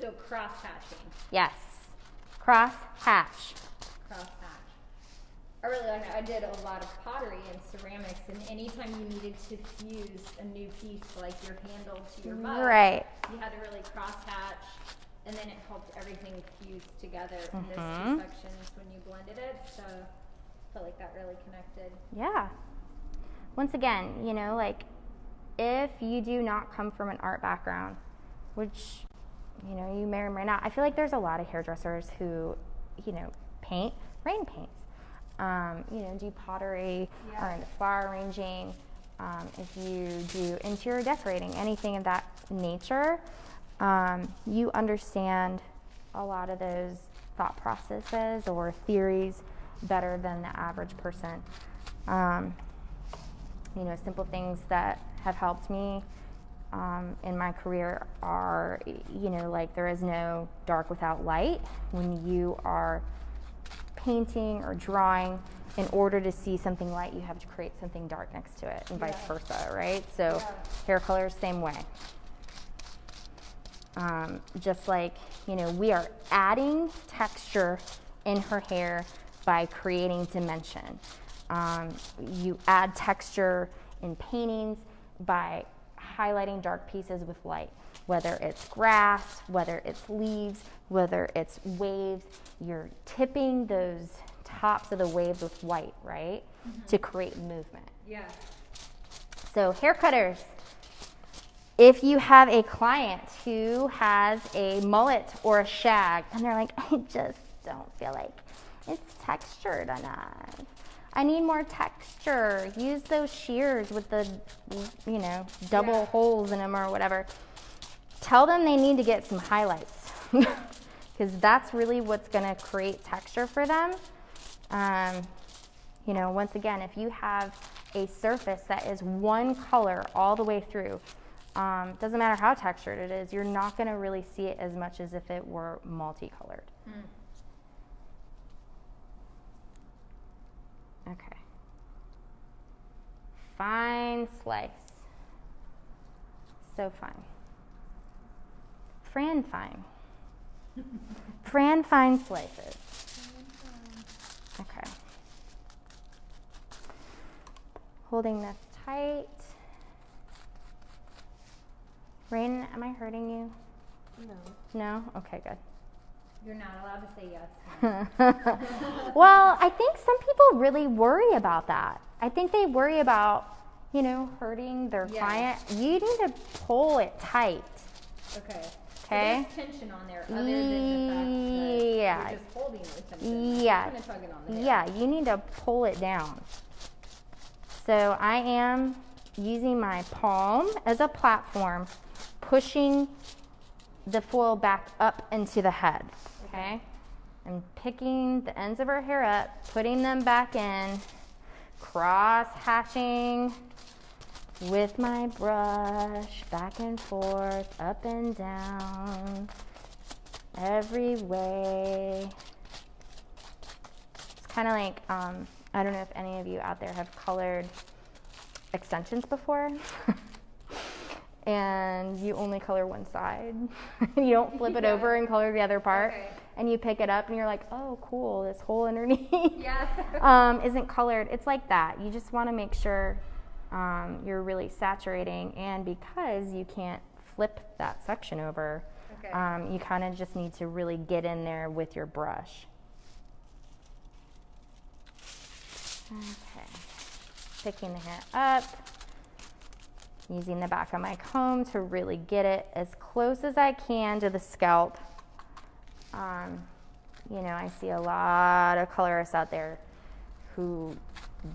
So cross hatching. Yes. Cross hatch. Cross hatch. I really like it. I did a lot of pottery and ceramics, and anytime you needed to fuse a new piece, like your handle to your mug, Right. you had to really cross hatch, and then it helped everything fuse together in those two mm-hmm. sections when you blended it. So I felt like that really connected. Yeah. Once again, you know, like if you do not come from an art background, which you know you may or may not, I feel like there's a lot of hairdressers who, you know, paint rain paints, um, you know, do pottery Yeah. or flower arranging. Um, if you do interior decorating, anything of that nature, um, you understand a lot of those thought processes or theories better than the average person. Um, you know, simple things that have helped me um, in my career are, you know, like there is no dark without light. When you are painting or drawing, in order to see something light, you have to create something dark next to it, and vice Yeah. versa, right? So, Yeah. hair colors, same way. Um, just like, you know, we are adding texture in her hair by creating dimension. Um, you add texture in paintings by highlighting dark pieces with light, whether it's grass, whether it's leaves, whether it's waves. You're tipping those tops of the waves with white, right? Mm-hmm. To create movement. Yeah. So, haircutters. If you have a client who has a mullet or a shag and they're like, I just don't feel like it's textured enough. I need more texture. Use those shears with the, you know, double Yeah. holes in them or whatever. Tell them they need to get some highlights because that's really what's going to create texture for them. Um, you know, once again, if you have a surface that is one color all the way through, um, doesn't matter how textured it is, you're not going to really see it as much as if it were multicolored. Mm. Okay. Fine slice. So fine. Fran fine. Fran fine slices. Okay. Holding this tight. Rain, am I hurting you? No. No? Okay, good. You're not allowed to say yes. well, I think some people really worry about that. I think they worry about, you know, hurting their Yeah. client. You need to pull it tight. Okay. Okay. So there's tension on there, other than the fact that Yeah. you're just holding the tension. Yeah. Kind of tugging on the hair. Yeah, you need to pull it down. So I am using my palm as a platform, pushing the foil back up into the head. Okay? I'm picking the ends of her hair up, putting them back in, cross hatching with my brush, back and forth, up and down, every way. It's kind of like um, I don't know if any of you out there have colored extensions before. and you only color one side. you don't flip it Yeah. over and color the other part. Okay. And you pick it up and you're like, oh, cool, this hole underneath Yeah. um, isn't colored. It's like that. You just want to make sure um, you're really saturating. And because you can't flip that section over, Okay. um, you kind of just need to really get in there with your brush. Okay. Picking the hair up, using the back of my comb to really get it as close as I can to the scalp. Um, you know, I see a lot of colorists out there who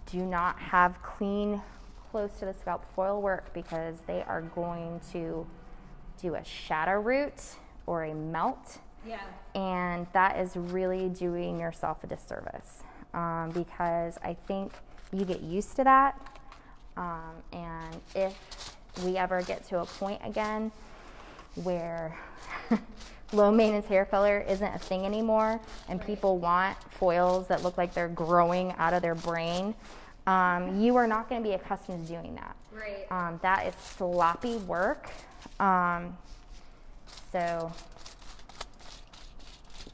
do not have clean, close to the scalp foil work because they are going to do a shadow root or a melt Yeah. and that is really doing yourself a disservice um, because I think you get used to that. Um, and if we ever get to a point again where low maintenance hair color isn't a thing anymore and people want foils that look like they're growing out of their brain, um, you are not going to be accustomed to doing that. Right. Um, that is sloppy work. Um, so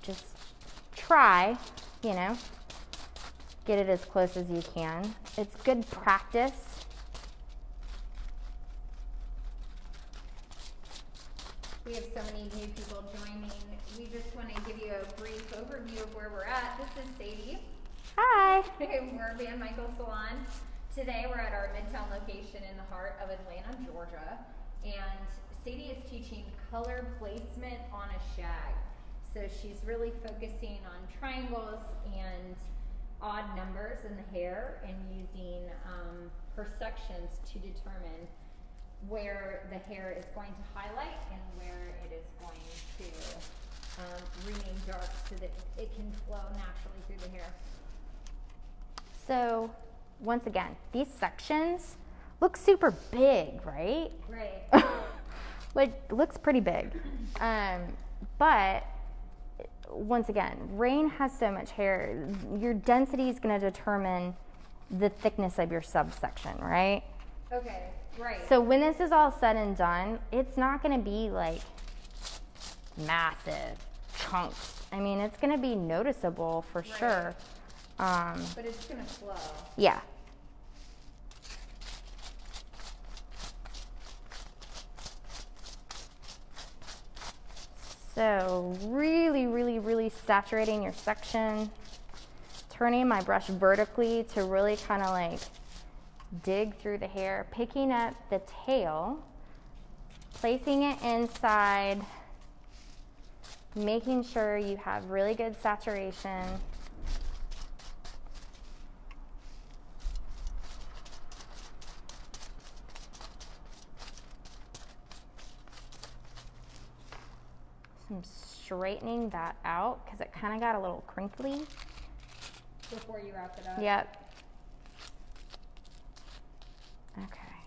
just try, you know, get it as close as you can. It's good practice. We have so many new people joining. We just want to give you a brief overview of where we're at. This is Sadie. Hi. we're Van Michael Salon. Today we're at our Midtown location in the heart of Atlanta, Georgia. And Sadie is teaching color placement on a shag. So she's really focusing on triangles and odd numbers in the hair and using um, her sections to determine where the hair is going to highlight and where it is going to um, remain dark so that it can flow naturally through the hair. So, once again, these sections look super big, right? Right. like looks pretty big. Um, but once again, rain has so much hair. Your density is going to determine the thickness of your subsection, right? Okay, right. So when this is all said and done, it's not going to be like massive chunks. I mean, it's going to be noticeable for Right. sure. Um, but it's gonna flow. yeah. So really, really, really saturating your section. Turning my brush vertically to really kind of like dig through the hair. Picking up the tail, placing it inside, making sure you have really good saturation. So I'm straightening that out because it kind of got a little crinkly. Before you wrap it up. Yep. Okay.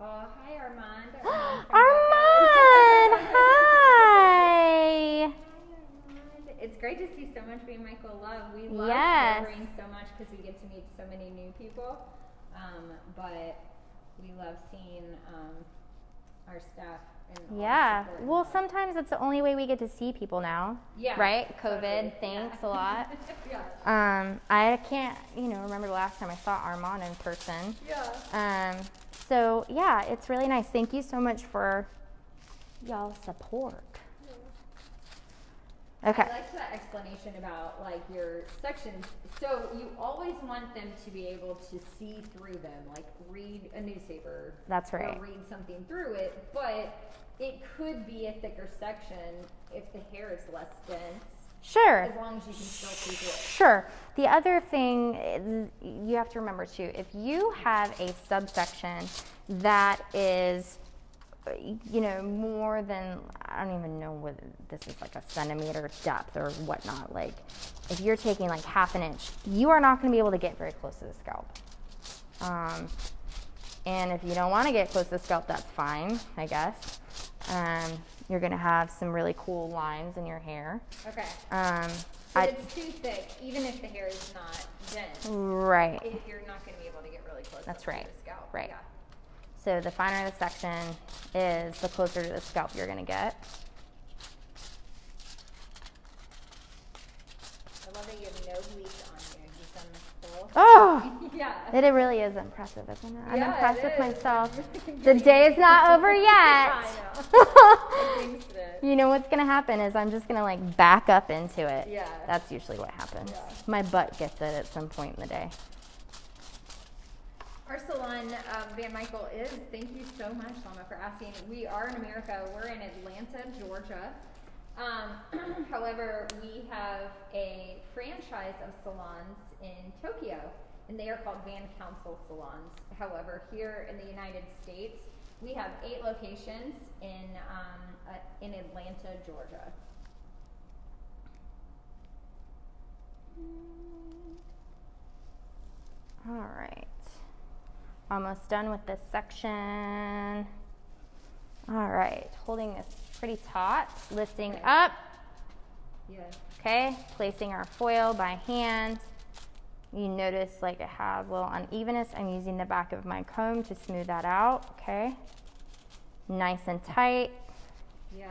Oh, hi Armand. Armand, hi. Armand. It's great to see so much Van Michael Love. We love Yes. covering so much because we get to meet so many new people. Um, but we love seeing um, our staff and Yeah. Well, sometimes it's the only way we get to see people now. Yeah, Right? totally, COVID. yeah. Thanks a lot. yeah. Um, I can't, you know, remember the last time I saw Armand in person. Yeah. Um, so yeah, it's really nice. Thank you so much for y'all support. Okay. I liked that explanation about like your sections. So you always want them to be able to see through them, like read a newspaper. That's right. Or read something through it, but it could be a thicker section if the hair is less dense, Sure. as long as you can still see through it. Sure. The other thing you have to remember too, if you have a subsection that is, you know, more than, I don't even know whether this is like a centimeter depth or whatnot, like if you're taking like half an inch, you are not going to be able to get very close to the scalp. Um, and if you don't want to get close to the scalp, that's fine, I guess. Um, you're going to have some really cool lines in your hair. Okay. Um, But I, it's too thick, even if the hair is not dense. right. If you're not going to be able to get really close That's up to right. the scalp. Right. Yeah. So the finer the section is, the closer to the scalp you're gonna get. I love that you have no bleach on you. You've done full. Oh, ah! yeah. it, it really is impressive, isn't it? I'm Yeah, impressed it with is. myself. The day is not over yet. I Jinxed you know what's gonna happen is I'm just gonna like back up into it. Yeah. That's usually what happens. Yeah. My butt gets it at some point in the day. Our salon, um, Van Michael, is. Thank you so much, Lama, for asking. We are in America. We're in Atlanta, Georgia. Um, however, we have a franchise of salons in Tokyo, and they are called Van Council Salons. However, here in the United States, we have eight locations in um, uh, in Atlanta, Georgia. All right. Almost done with this section. All right, holding this pretty taut, lifting Okay. up. Yeah. Okay, placing our foil by hand. You notice like it has a little unevenness. I'm using the back of my comb to smooth that out. Okay, nice and tight. Yeah.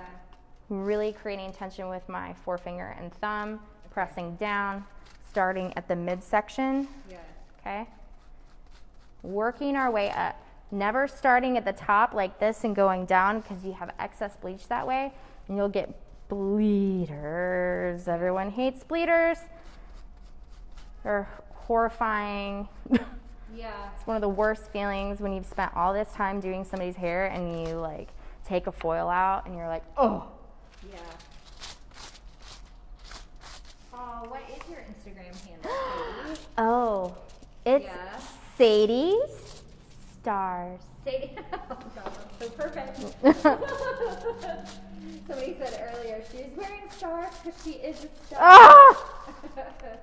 Really creating tension with my forefinger and thumb, pressing down, starting at the midsection. Yeah. Okay, working our way up. Never starting at the top like this and going down because you have excess bleach that way, and you'll get bleeders. Everyone hates bleeders. They're horrifying. Yeah. It's one of the worst feelings when you've spent all this time doing somebody's hair and you like take a foil out and you're like, oh. Yeah. Oh, what is your Instagram handle, Oh, it's Yeah. Sadie's Stars. Sadie. Oh, God, so perfect. Somebody said earlier she's wearing stars because she is a star. Ah!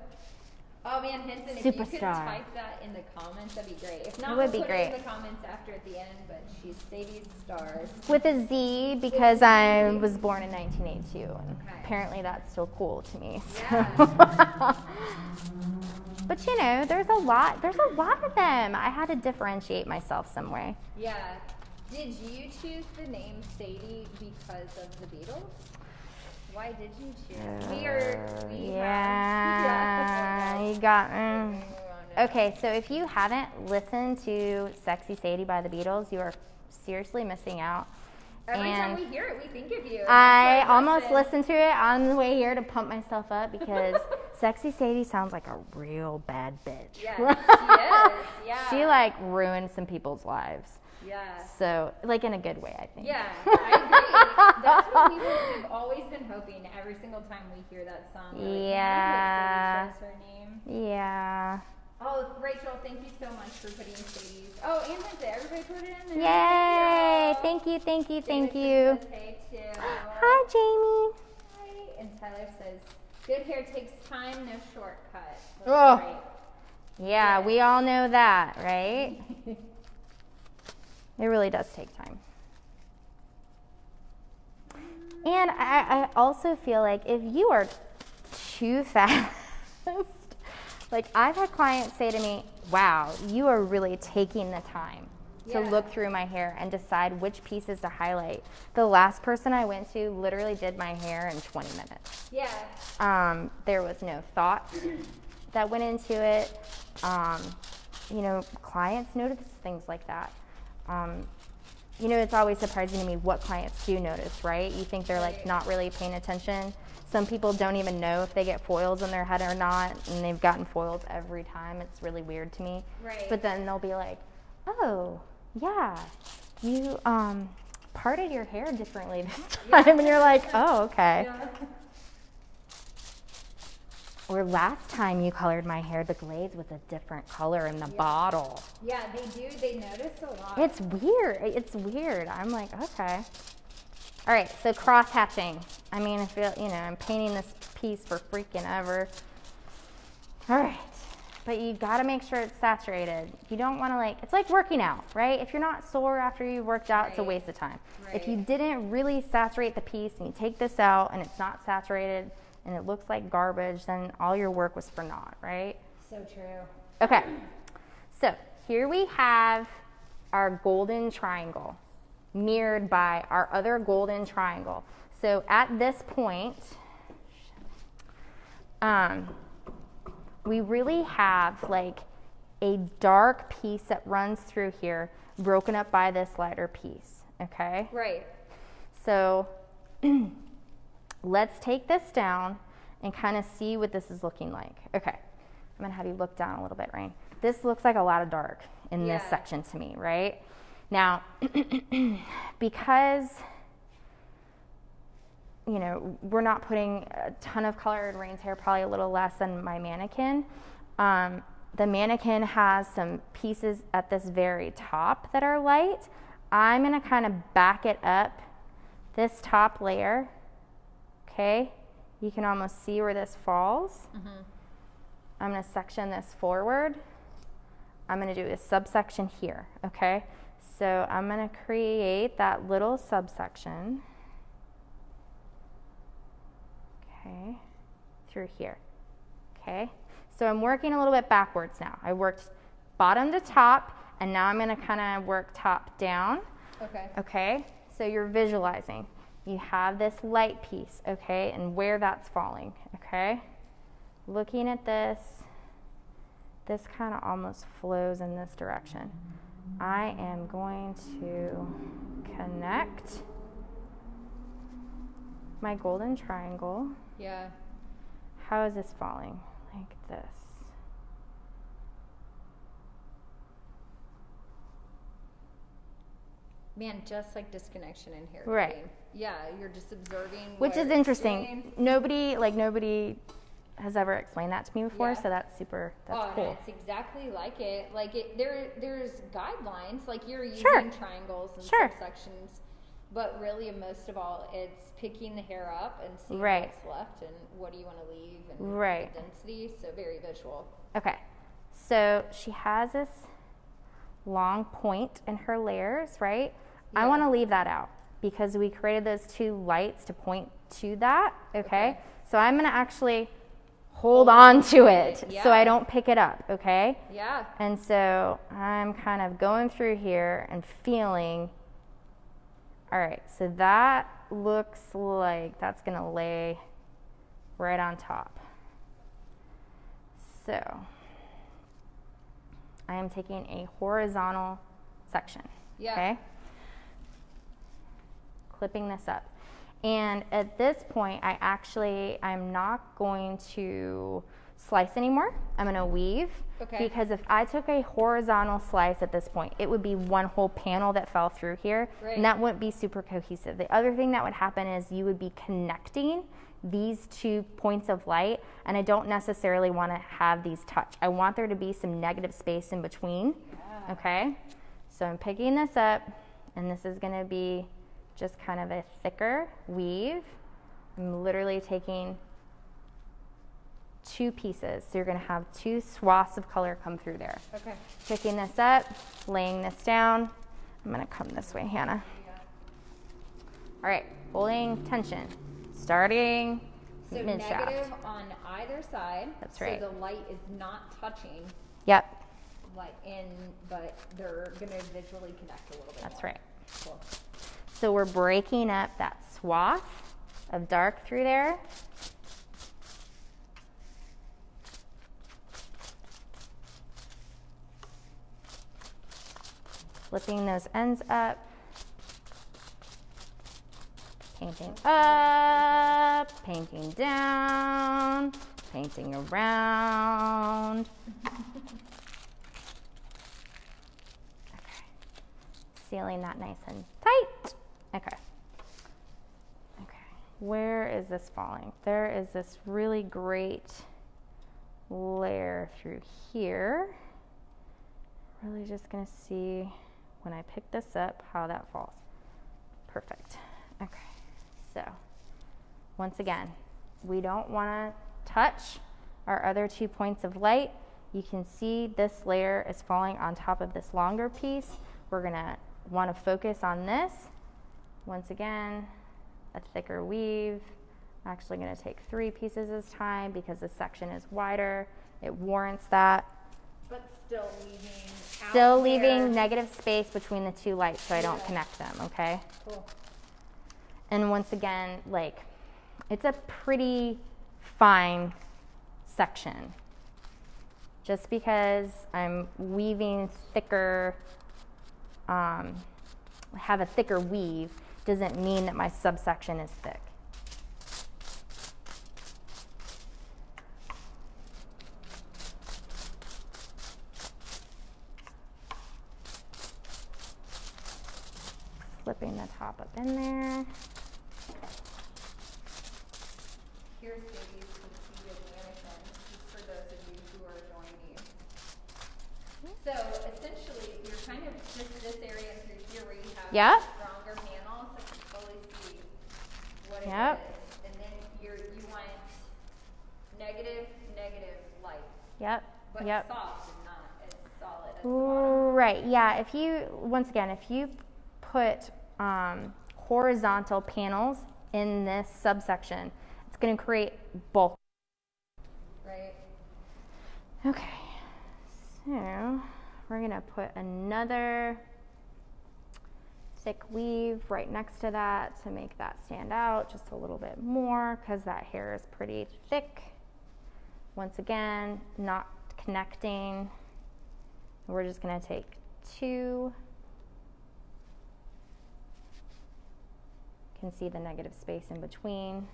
oh man, Hinton, if you could Superstar. type that in the comments, that'd be great. If not, It we'll would be put great. it in the comments after at the end. But she's Sadie's stars. With a Z because I was born in 1982, and Okay. apparently that's still cool to me. so. Yeah. but you know, there's a lot. There's a lot of them. I had to differentiate myself some way. Yeah. Did you choose the name Sadie because of the Beatles? Why did you choose? we are. We yeah, have. you got. Mm. Okay, so if you haven't listened to "Sexy Sadie" by the Beatles, you are seriously missing out. Every time we hear it, we think of you. I almost listen. listened to it on the way here to pump myself up because Sexy Sadie sounds like a real bad bitch. Yeah, she is. Yeah. She like ruined some people's lives. Yeah. So, like in a good way, I think. Yeah, I agree. That's what we've, we've always been hoping every single time we hear that song. like, "Man, Yeah. I hope Sadie chose her name. Yeah. Oh, Rachel, thank you so much for putting Sadie's. Oh, and Lindsay, everybody put it in there. Yay! Thank you. Thank you, thank you, thank you. says hey too. Hi, Jamie. Hi. And Tyler says, good hair takes time, no shortcut. That's Oh. great. Yeah, we all know that, right? It really does take time. And I, I also feel like if you are too fast, like I've had clients say to me, wow, you are really taking the time to Yeah. look through my hair and decide which pieces to highlight. The last person I went to literally did my hair in 20 minutes. Yeah. Um, there was no thought that went into it. Um, you know, clients notice things like that. Um, you know, it's always surprising to me what clients do notice, right? You think they're like not really paying attention. Some people don't even know if they get foils in their head or not, and they've gotten foils every time. It's really weird to me. Right. But then they'll be like, "Oh, yeah, you um parted your hair differently this time," and you're like, "Oh, okay." Or last time you colored my hair, the glaze was a different color in the bottle. Yeah, they do. They notice a lot. It's weird. It's weird. I'm like, okay. All right, so cross hatching. I mean, I feel, you know, I'm painting this piece for freaking ever. All right, but you gotta make sure it's saturated. You don't wanna like, it's like working out, right? If you're not sore after you've worked out, it's a waste of time. If you didn't really saturate the piece and you take this out and it's not saturated and it looks like garbage, then all your work was for naught, right? so true. Okay, so here we have our golden triangle mirrored by our other golden triangle. So at this point, um, we really have like a dark piece that runs through here, broken up by this lighter piece. Okay, Right. so let's take this down and kind of see what this is looking like. Okay, I'm gonna have you look down a little bit, Rain. This looks like a lot of dark in this section to me, right? Now, because you know we're not putting a ton of color in Rain's hair, probably a little less than my mannequin. Um, the mannequin has some pieces at this very top that are light. I'm gonna kind of back it up this top layer. Okay, you can almost see where this falls. Mm-hmm. I'm gonna section this forward. I'm gonna do a subsection here, okay? So I'm gonna create that little subsection. Okay, through here. Okay, so I'm working a little bit backwards now. I worked bottom to top, and now I'm gonna kind of work top down. Okay. Okay, so you're visualizing. You have this light piece, okay, and where that's falling, okay? Looking at this, this kind of almost flows in this direction. I am going to connect my golden triangle. Yeah. How is this falling? Like this. Man, just like disconnection in here. Right. Yeah, you're just observing. Which is interesting. Nobody, like, nobody has ever explained that to me before, Yeah. so that's super, that's oh, cool. it's exactly like it. Like it, there, there's guidelines. Like you're using Sure. triangles and Sure. subsections, but really, most of all, it's picking the hair up and seeing Right. what's left and what do you want to leave and Right. the density. So very visual. Okay, so she has this long point in her layers, right? I want to leave that out because we created those two lights to point to that, okay? Okay. So I'm going to actually hold on to it so I don't pick it up, okay? Yeah. And so I'm kind of going through here and feeling. All right, so that looks like that's going to lay right on top. So I am taking a horizontal section. Yeah. Okay. Clipping this up. And at this point, I actually, I'm not going to slice anymore. I'm going to weave. Okay. Because if I took a horizontal slice at this point, it would be one whole panel that fell through here. Right. And that wouldn't be super cohesive. The other thing that would happen is you would be connecting these two points of light, and I don't necessarily want to have these touch. I want there to be some negative space in between. Yeah. Okay, so I'm picking this up, and this is going to be just kind of a thicker weave. I'm literally taking two pieces, so you're going to have two swaths of color come through there. Okay. Picking this up, laying this down. I'm going to come this way, Hannah. All right, holding tension, starting So mid shaft. negative on either side. That's right. so the light is not touching, Yep, like in, but they're gonna visually connect a little bit. that's more. right. Cool. So we're breaking up that swath of dark through there. Flipping those ends up. Painting up, painting down, painting around. Sealing that nice and tight. Okay. Okay. Where is this falling? There is this really great layer through here. Really just gonna see when I pick this up how that falls. Perfect. Okay. So, once again, we don't want to touch our other two points of light. You can see this layer is falling on top of this longer piece. We're want to focus on this. Once again, a thicker weave. I'm actually going to take three pieces this time because this section is wider. It warrants that. But still leaving. Still leaving negative space between the two lights so I don't Yeah. connect them, okay? Cool. And once again, like, it's a pretty fine section. Just because I'm weaving thicker, um, have a thicker weave, doesn't mean that my subsection is thick. Slipping the top up in there. Here's Sadie's conceited mannequin, just for those of you who are joining. So essentially, you're kind of just this area through here where you have Yep. stronger panels that can fully see what it is. Yep. And then you're, you want negative, negative light, Yep. but yep. soft and not as solid as. Right. Yeah. If you once again, if you put um, horizontal panels in this subsection, it's going to create bulk. Right? Okay. So we're going to put another thick weave right next to that to make that stand out just a little bit more because that hair is pretty thick. Once again, not connecting. We're just going to take two. Can see the negative space in between.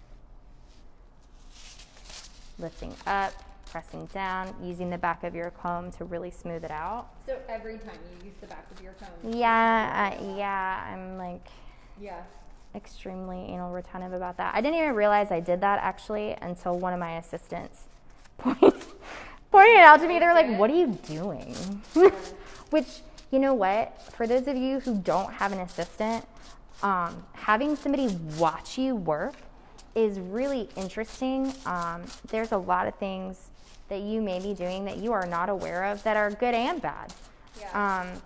Lifting up, pressing down, using the back of your comb to really smooth it out. So every time you use the back of your comb. Yeah, I, yeah, I'm like Yeah. extremely anal retentive about that. I didn't even realize I did that actually until one of my assistants pointed, pointed it out to me. They were like, "What are you doing?" Which, you know what? For those of you who don't have an assistant, um, having somebody watch you work is really interesting. Um, there's a lot of things that you may be doing that you are not aware of that are good and bad. Yeah. Um,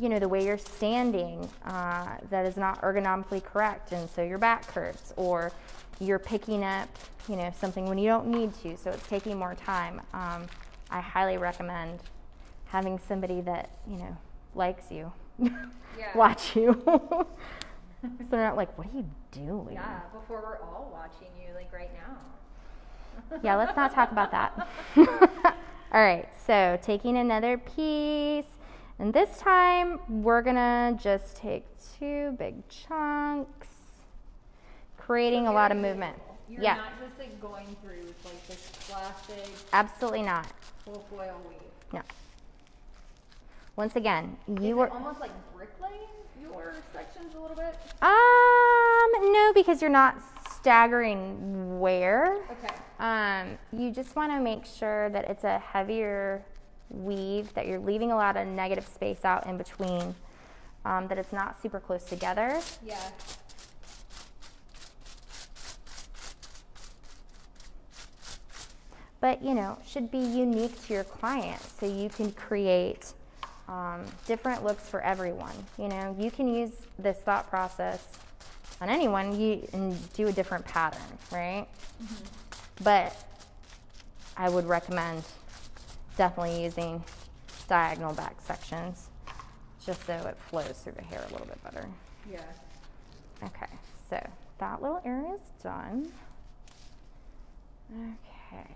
you know, the way you're standing uh, that is not ergonomically correct, and so your back hurts, or you're picking up, you know, something when you don't need to, so it's taking more time. Um, I highly recommend having somebody that you know likes you watch you. so they're not like, "What are you doing?" Yeah. Before we're all watching you, like right now. Yeah, let's not talk about that. All right, so taking another piece, and this time we're gonna just take two big chunks, creating a lot of movement. You're Yeah, not just like going through with, like this classic absolutely not. full foil weave. No. Once again, you were almost like bricklaying your sections a little bit. um no because you're not staggering where. Okay. Um, you just want to make sure that it's a heavier weave, that you're leaving a lot of negative space out in between, um, that it's not super close together. Yeah. But you know, should be unique to your client, so you can create um, different looks for everyone. You know, you can use this thought process on anyone you and do a different pattern, right? Mm-hmm. But I would recommend definitely using diagonal back sections just so it flows through the hair a little bit better. Yeah. Okay, so that little area is done. Okay.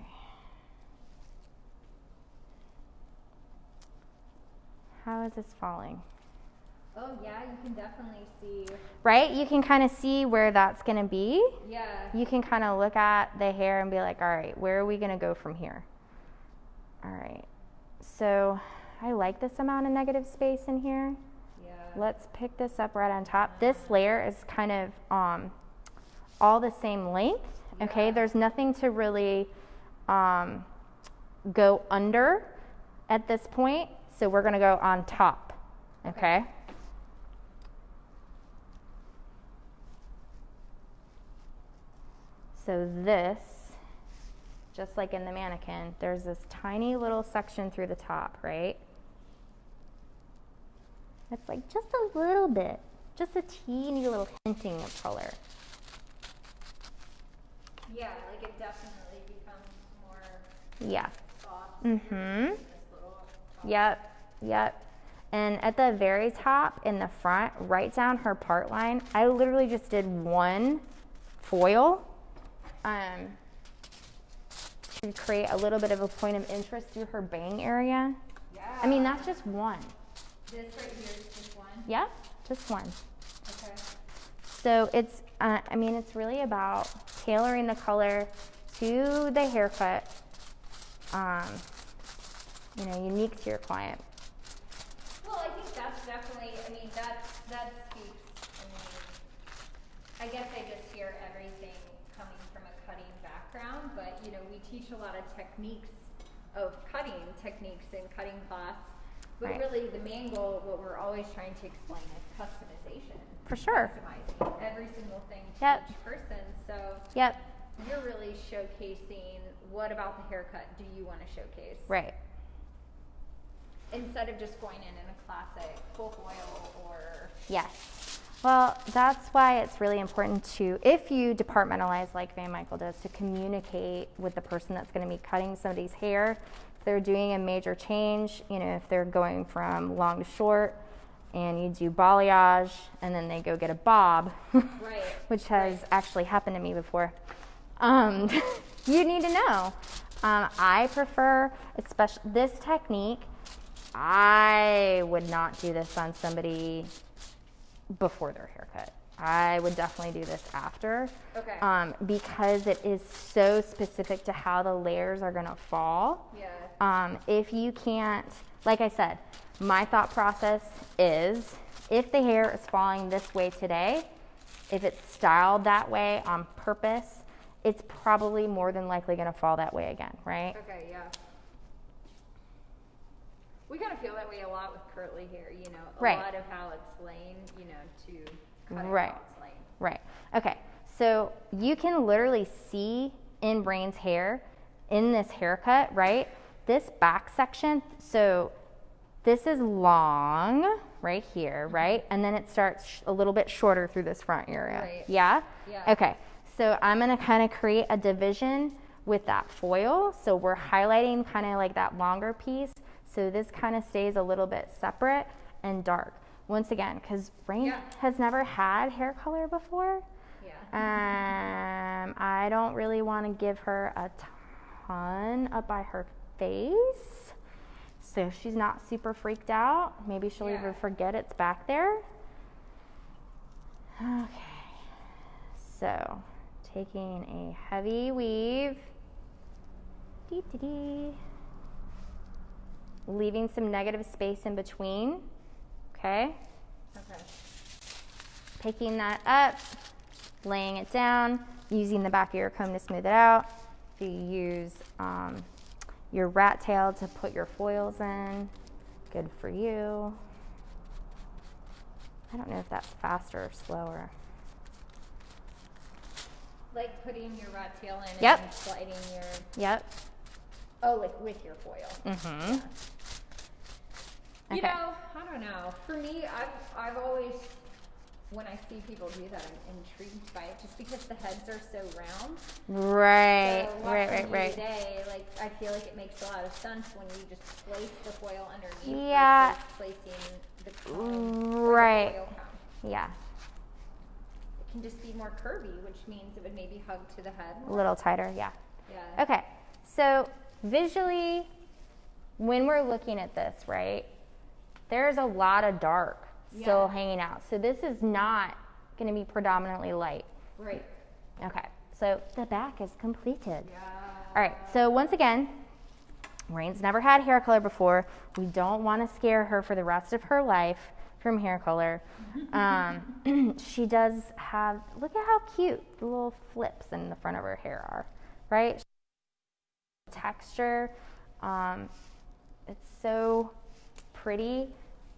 How is this falling? Oh yeah, you can definitely see. right? You can kind of see where that's going to be. Yeah. You can kind of look at the hair and be like, all right, where are we going to go from here? All right. So I like this amount of negative space in here. Yeah. Let's pick this up right on top. This layer is kind of um, all the same length. Okay, there's nothing to really um, go under at this point, so we're gonna go on top. Okay. So this, just like in the mannequin, there's this tiny little section through the top, right? It's like just a little bit, just a teeny little hinting of color. Yeah, like it definitely becomes more Yeah. soft. Mm-hmm. in This little. Yep. Yep. And at the very top in the front, right down her part line, I literally just did one foil um, to create a little bit of a point of interest through her bang area. Yeah. I mean, that's just one. this right here is just one. Yep, just one. Okay. So it's, uh, I mean, it's really about tailoring the color to the haircut, um, you know, unique to your client. Well, I think that's definitely. I mean, that that speaks. I mean, I guess I just hear everything coming from a cutting background, but you know, we teach a lot of techniques of cutting techniques in cutting class. But Right. really, the main goal, what we're always trying to explain, is customization. For sure. Customizing every single thing to Yep. each person. So Yep, you're really showcasing what about the haircut do you want to showcase? right. Instead of just going in in a classic full foil or Yes. Well, that's why it's really important to, if you departmentalize like Van Michael does, to communicate with the person that's going to be cutting somebody's hair. If they're doing a major change, you know, if they're going from long to short, and you do balayage, and then they go get a bob, Right, which has actually happened to me before. Um, you need to know. Um, I prefer, especially this technique. I would not do this on somebody before their haircut. I would definitely do this after. Okay. Um, because it is so specific to how the layers are gonna fall. Yeah. Um, if you can't, like I said, my thought process is if the hair is falling this way today, if it's styled that way on purpose, it's probably more than likely going to fall that way again, right? Okay, yeah. We kind of feel that way a lot with curly hair, you know, a Right. lot of how it's laying, you know, to Right. how it's laying. Right. Okay. So you can literally see in Rain's hair in this haircut, right? This back section. So this is long right here, mm-hmm. right? And then it starts sh- a little bit shorter through this front area. Right. Yeah? Yeah. Okay. So I'm going to kind of create a division with that foil. So we're highlighting kind of like that longer piece. So this kind of stays a little bit separate and dark. Once again, because Rain Yeah. has never had hair color before. Yeah. Um, I don't really want to give her a ton up by her face. So if she's not super freaked out, maybe she'll Yeah. even forget it's back there. Okay. So taking a heavy weave. Dee dee dee. Leaving some negative space in between. Okay Okay. picking that up, laying it down, using the back of your comb to smooth it out. If you use um, your rat tail to put your foils in, good for you. I don't know if that's faster or slower. Like putting your rat tail in Yep. and sliding your, Yep. Oh, like with your foil. Mm-hmm. You Okay. know, I don't know. For me, I've I've always, when I see people do that, I'm intrigued by it, just because the heads are so round. Right, so right, right, right. Today, like I feel like it makes a lot of sense when you just place the foil underneath Yeah. placing the the Right. foil. Yeah, It can just be more curvy, which means it would maybe hug to the head. a little tighter, yeah. Yeah. Okay, so visually, when we're looking at this, right, there's a lot of dark still hanging out. So this is not going to be predominantly light. Right. Okay, so the back is completed. Yeah. All right, so once again, Rain's never had hair color before. We don't want to scare her for the rest of her life from hair color. Um, she does have, look at how cute the little flips in the front of her hair are, right? Texture, um, it's so pretty.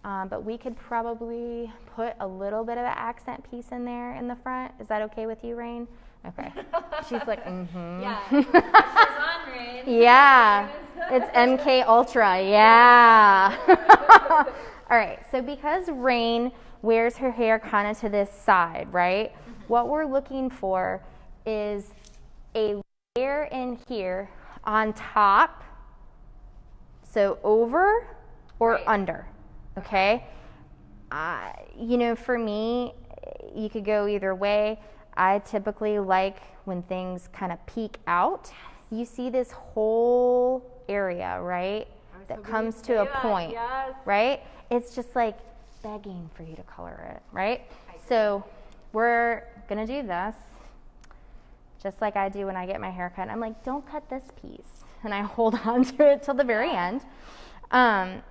Um, but we could probably put a little bit of an accent piece in there in the front. Is that okay with you, Rain? Okay. She's like, mm-hmm. Yeah. Pressure's on, Rain. Yeah, it's MK Ultra. Yeah. All right. So because Rain wears her hair kind of to this side, right? What we're looking for is a layer in here on top, so over or Right. under. Okay. Uh, you know, for me, you could go either way. I typically like when things kind of peek out. You see this whole area, right? That comes to a point, Yes. right? It's just like begging for you to color it, right? So we're gonna do this just like I do when I get my hair cut. I'm like, don't cut this piece. And I hold on to it till the very end. Um,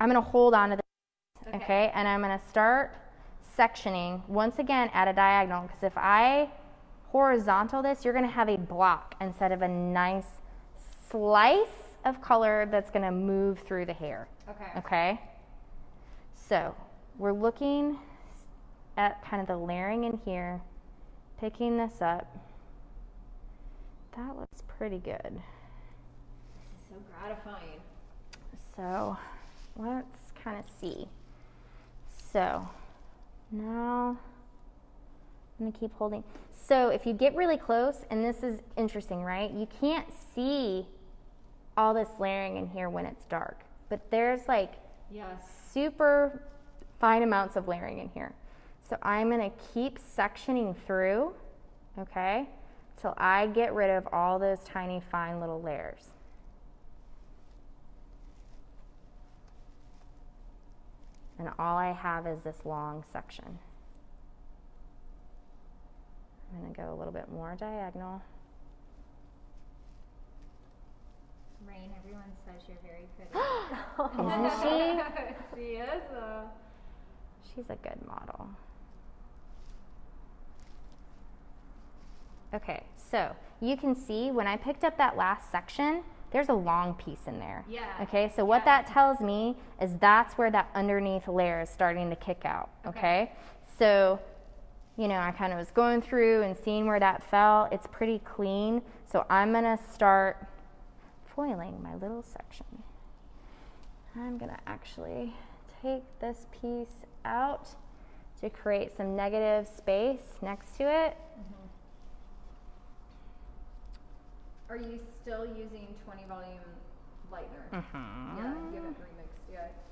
I'm gonna hold on to this, okay? And I'm gonna start sectioning once again at a diagonal because if I horizontal this, you're gonna have a block instead of a nice slice of color that's gonna move through the hair. Okay. Okay? So we're looking at kind of the layering in here, picking this up. That looks pretty good. This is so gratifying. So let's kind of see. So now I'm gonna keep holding. So if you get really close, and this is interesting, right? You can't see all this layering in here when it's dark, but there's like Yes. super fine amounts of layering in here. So I'm gonna keep sectioning through, okay, till I get rid of all those tiny fine little layers. And all I have is this long section. I'm gonna go a little bit more diagonal. Rain, everyone says you're very pretty. Isn't she? she is. Uh, She's a good model. Okay, so you can see when I picked up that last section, there's a long piece in there. Yeah. Okay, so what Yeah. that tells me is that's where that underneath layer is starting to kick out. Okay. Okay, so you know, I kind of was going through and seeing where that fell. It's pretty clean, so I'm gonna start foiling my little section. I'm gonna actually take this piece out to create some negative space next to it. Mm-hmm. Are you still using 20 volume lightener? Mm-hmm. Yeah, you haven't remixed yet.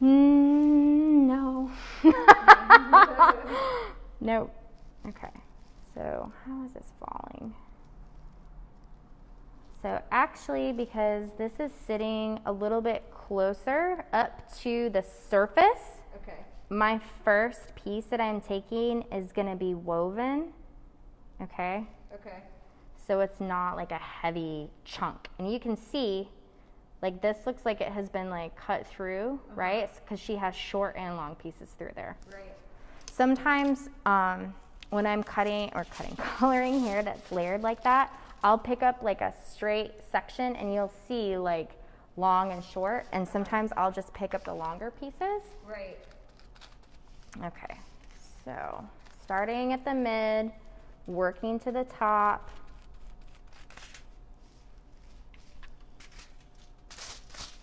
Mm, no. nope. Okay. So, how is this falling? So, actually, because this is sitting a little bit closer up to the surface, Okay. my first piece that I'm taking is going to be woven. Okay. Okay. So it's not like a heavy chunk. And you can see, like this looks like it has been like cut through, right? Because she has short and long pieces through there. Right. Sometimes um, when I'm cutting or cutting, coloring hair that's layered like that, I'll pick up like a straight section and you'll see like long and short. And sometimes I'll just pick up the longer pieces. Right. Okay, so starting at the mid, working to the top.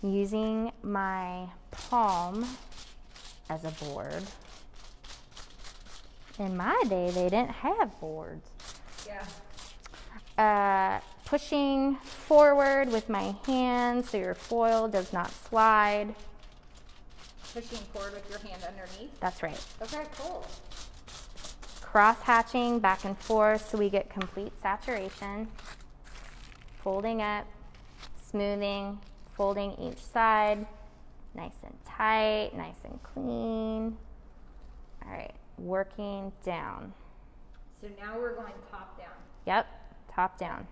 Using my palm as a board. In my day, they didn't have boards. Yeah. Uh, pushing forward with my hand so your foil does not slide. Pushing forward with your hand underneath. That's right. Okay, cool. cross hatching back and forth so we get complete saturation. Folding up, smoothing, folding each side, Nice and tight, nice and clean. All right, working down. So now we're going top down. Yep, top down.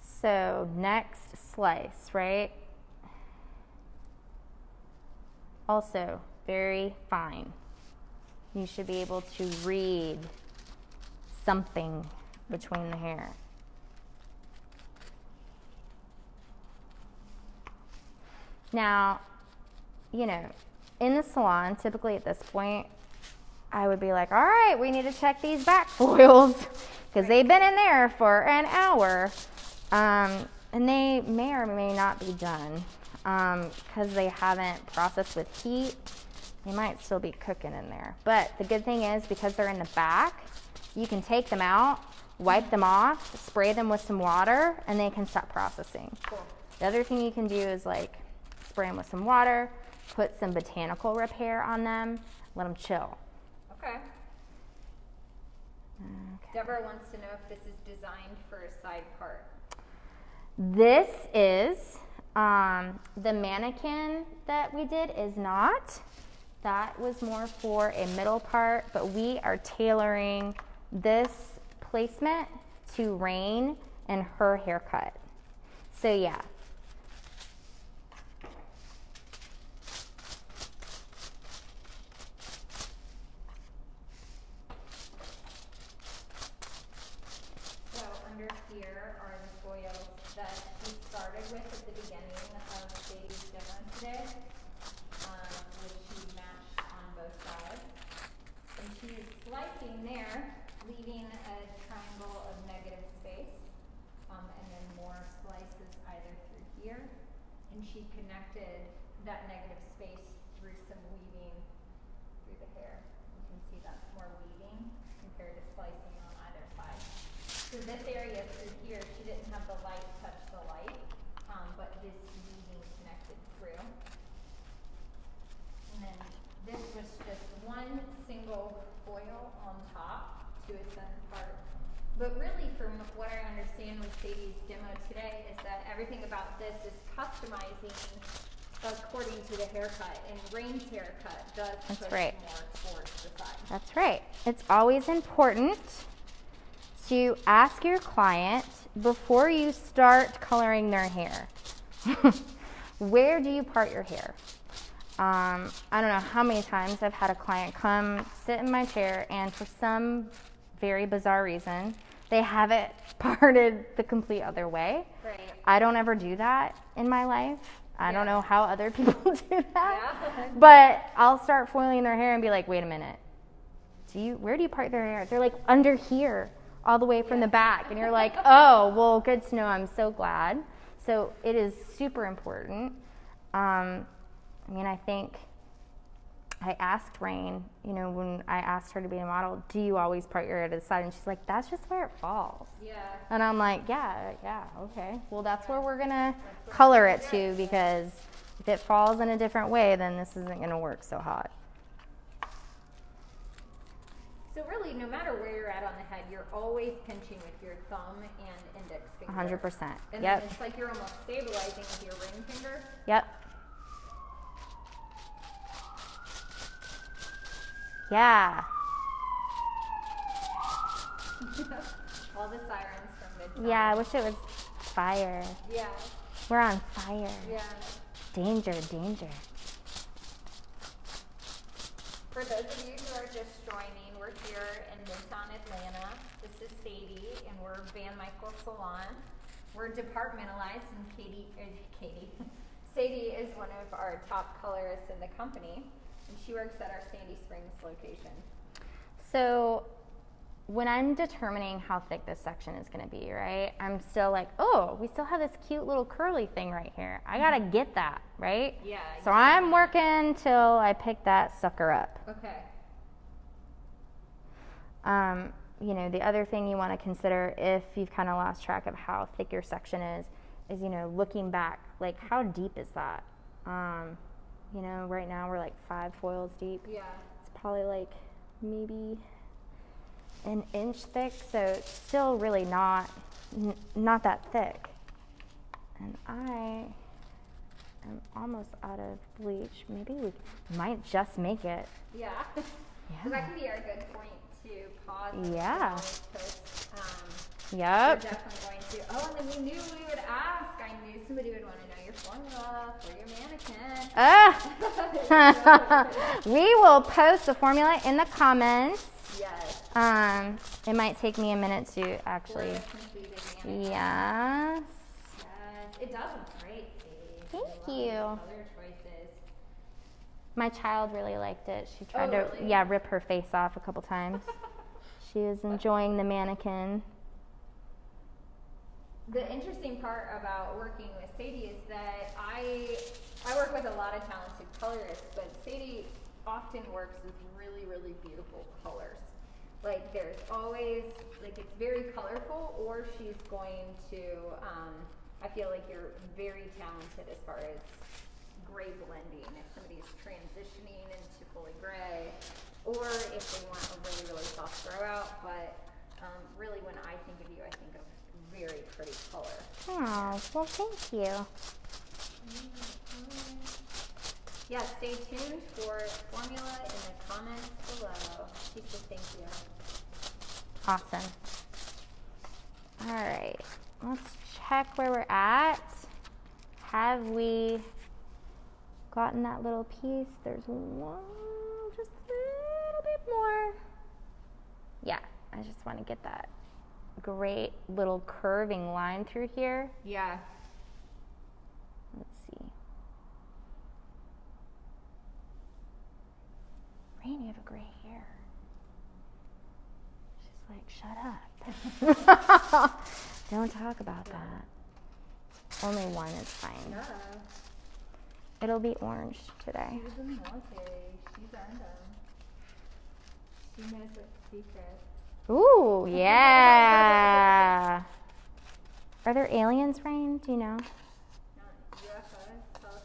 So next slice, right? Also, very fine. You should be able to read something between the hair. Now, you know, in the salon, typically at this point, I would be like, all right, we need to check these back foils because they've been in there for an hour. Um, and they may or may not be done because um, they haven't processed with heat. They might still be cooking in there. But the good thing is, because they're in the back, you can take them out, wipe them off, spray them with some water, and they can stop processing. Cool. The other thing you can do is like spray them with some water, put some botanical repair on them, let them chill. Okay. Deborah wants to know if this is designed for a side part. This is um, the mannequin that we did is not. That was more for a middle part, but we are tailoring this placement to Rain and her haircut. So yeah, according to the haircut. And Rain's haircut does That's push right. more towards the side. That's right. It's always important to ask your client before you start coloring their hair. Where do you part your hair? Um, I don't know how many times I've had a client come sit in my chair and for some very bizarre reason, they have it parted the complete other way. Right. I don't ever do that in my life. I don't know how other people do that. Yeah. But I'll start foiling their hair and be like, wait a minute. Do you where do you part their hair? They're like under here, all the way from the back. And you're like, oh, well, good to know. I'm so glad. So it is super important. Um, I mean, I think I asked Rain, you know, when I asked her to be a model, do you always part your hair to the side? And she's like, that's just where it falls. Yeah. And I'm like, yeah, yeah, okay. Well, that's where we're gonna color it to because if it falls in a different way, then this isn't gonna work so hot. So really, no matter where you're at on the head, you're always pinching with your thumb and index finger. 100%. And Yep. then it's like you're almost stabilizing with your ring finger. Yep. Yeah. All the sirens from Midtown. Yeah, I wish it was fire. Yeah. We're on fire. Yeah. Danger, danger. For those of you who are just joining, here in Midtown Atlanta. This is Sadie, and we're Van Michael Salon. We're departmentalized, and Katie, er, Katie, Sadie is one of our top colorists in the company, and she works at our Sandy Springs location. So when I'm determining how thick this section is going to be, right? I'm still like, oh, we still have this cute little curly thing right here. I got to get that, right? Yeah. So I'm working till I pick that sucker up. Okay. Um, you know, the other thing you want to consider if you've kind of lost track of how thick your section is, is, you know, looking back, like how deep is that? Um, you know, right now we're like five foils deep. Yeah. It's probably like maybe an inch thick, so it's still really not n- not that thick. And I am almost out of bleach. Maybe we might just make it. Yeah. Yeah. That can be our good point to pause. Yeah. Post, um, we're Yep. definitely going to. Oh, and then we knew we would ask. I knew somebody would want to know your formula for your mannequin. Ah. we will post the formula in the comments. yes. Um, it might take me a minute to actually. a completed mannequin. Yes. Yes. It does look great. Thank you. Your Color choices. My child really liked it. She tried Oh, to, really? yeah, rip her face off a couple times. she was enjoying the mannequin. The interesting part about working with Sadie is that I I work with a lot of talented colorists, but Sadie often works with really really beautiful colors. Like there's always like it's very colorful, or she's going to. Um, I feel like you're very talented as far as gray blending. If somebody's transitioning into fully gray, or if they want a really really soft throw out, but um, really when I think of you, I think of very pretty color. Oh, well, thank you. Yeah, stay tuned for formula in the comments below. She said thank you. Awesome. All right, let's check where we're at. Have we gotten that little piece? There's one, just a little bit more. Yeah, I just want to get that great little curving line through here. Yeah. Let's see. Rain, you have a gray hair. She's like, shut up. Don't talk about that. Only one is fine. Yeah. It'll be orange today. She was in the military. She's earned them. She knows what secret. Ooh, yeah. Are there aliens, Rain? Do you know? Not UFOs. Tell us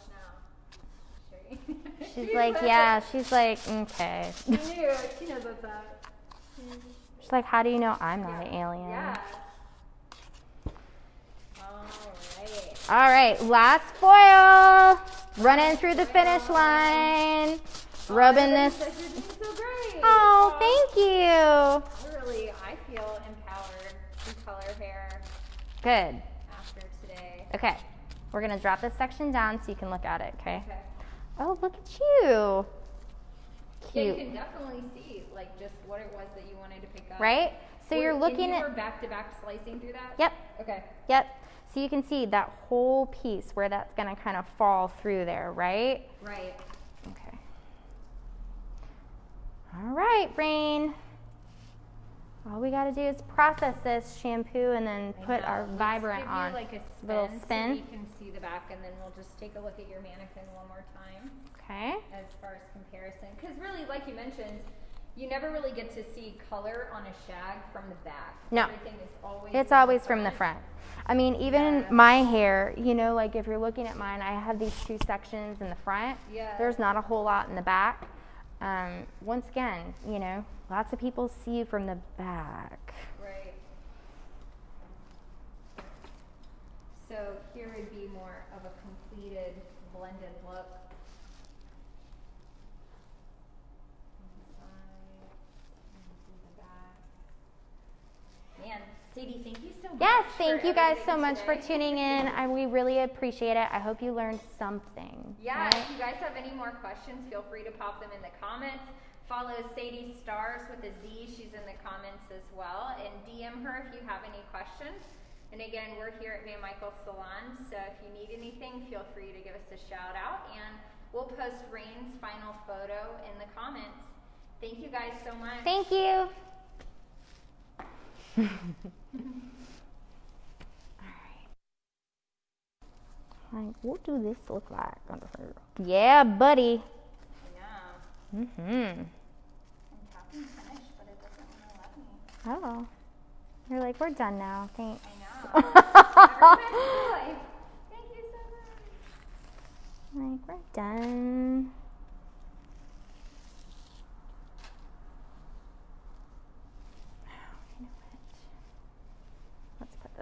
now. She's like, yeah. She's like, okay. She knew. She knows what's up. She's like, how do you know I'm not an alien? Yeah. Alright. All right, last foil. Running through the finish line. Rubbing this. says you're doing so great. Oh, thank you. Really, I feel empowered to color hair Good. after today. Okay, we're gonna drop this section down so you can look at it. Okay. Okay. Oh, look at you. Yeah, you can definitely see like just what it was that you wanted to pick up. right? So you're looking you at. back to back slicing through that. Yep. Okay. Yep. So you can see that whole piece where that's gonna kind of fall through there, right? Right. Okay. All right, Rain. All we gotta do is process this shampoo and then I put know. our Let's vibrant on. You like a spin Little So spin. we can see the back, and then we'll just take a look at your mannequin one more time Okay. as far as comparison. Because really, like you mentioned, you never really get to see color on a shag from the back. No. Everything is always. It's always from the front. I mean, even Yeah. my hair, you know, like if you're looking at mine, I have these two sections in the front. Yeah. There's not a whole lot in the back. Um, once again, you know, lots of people see you from the back. Right. So here would be more Sadie, thank you so much. Yes, thank you guys so everything much for tuning in. I, we really appreciate it. I hope you learned something. Yeah, right? if you guys have any more questions, feel free to pop them in the comments. Follow Sadie Stars with a Z. She's in the comments as well. And DM her if you have any questions. And again, we're here at Van Michael Salon, so if you need anything, feel free to give us a shout out. And we'll post Rain's final photo in the comments. Thank you guys so much. Thank you. Like, what do this look like on the hair? Yeah, buddy. I know. Mm-hmm. I'm tapping finish, but it doesn't want to let me. Oh. You're like, we're done now. Thanks. I know. Like, thank you so much. like, we're done.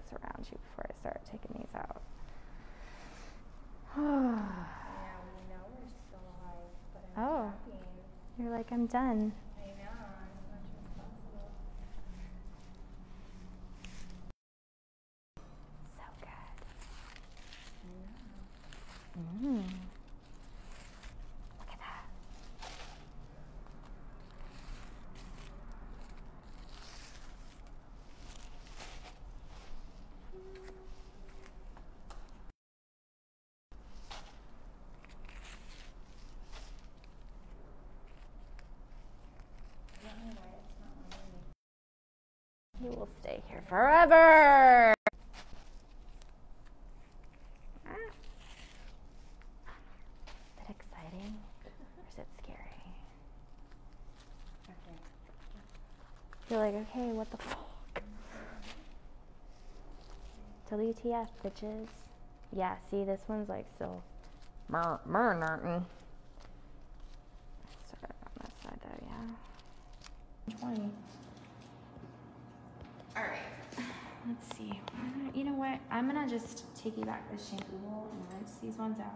this around you before I start taking these out. yeah, oh, talking. you're like, I'm done. So good. Mm. Forever. Is it exciting or is it scary? You're like, okay, what the fuck? WTF, bitches. Yeah, see, this one's like still. Mer, mer, Norton. Start on this side though, yeah. 20. Alright, let's see. You know what? I'm gonna just take you back the shampoo bowl and rinse these ones out.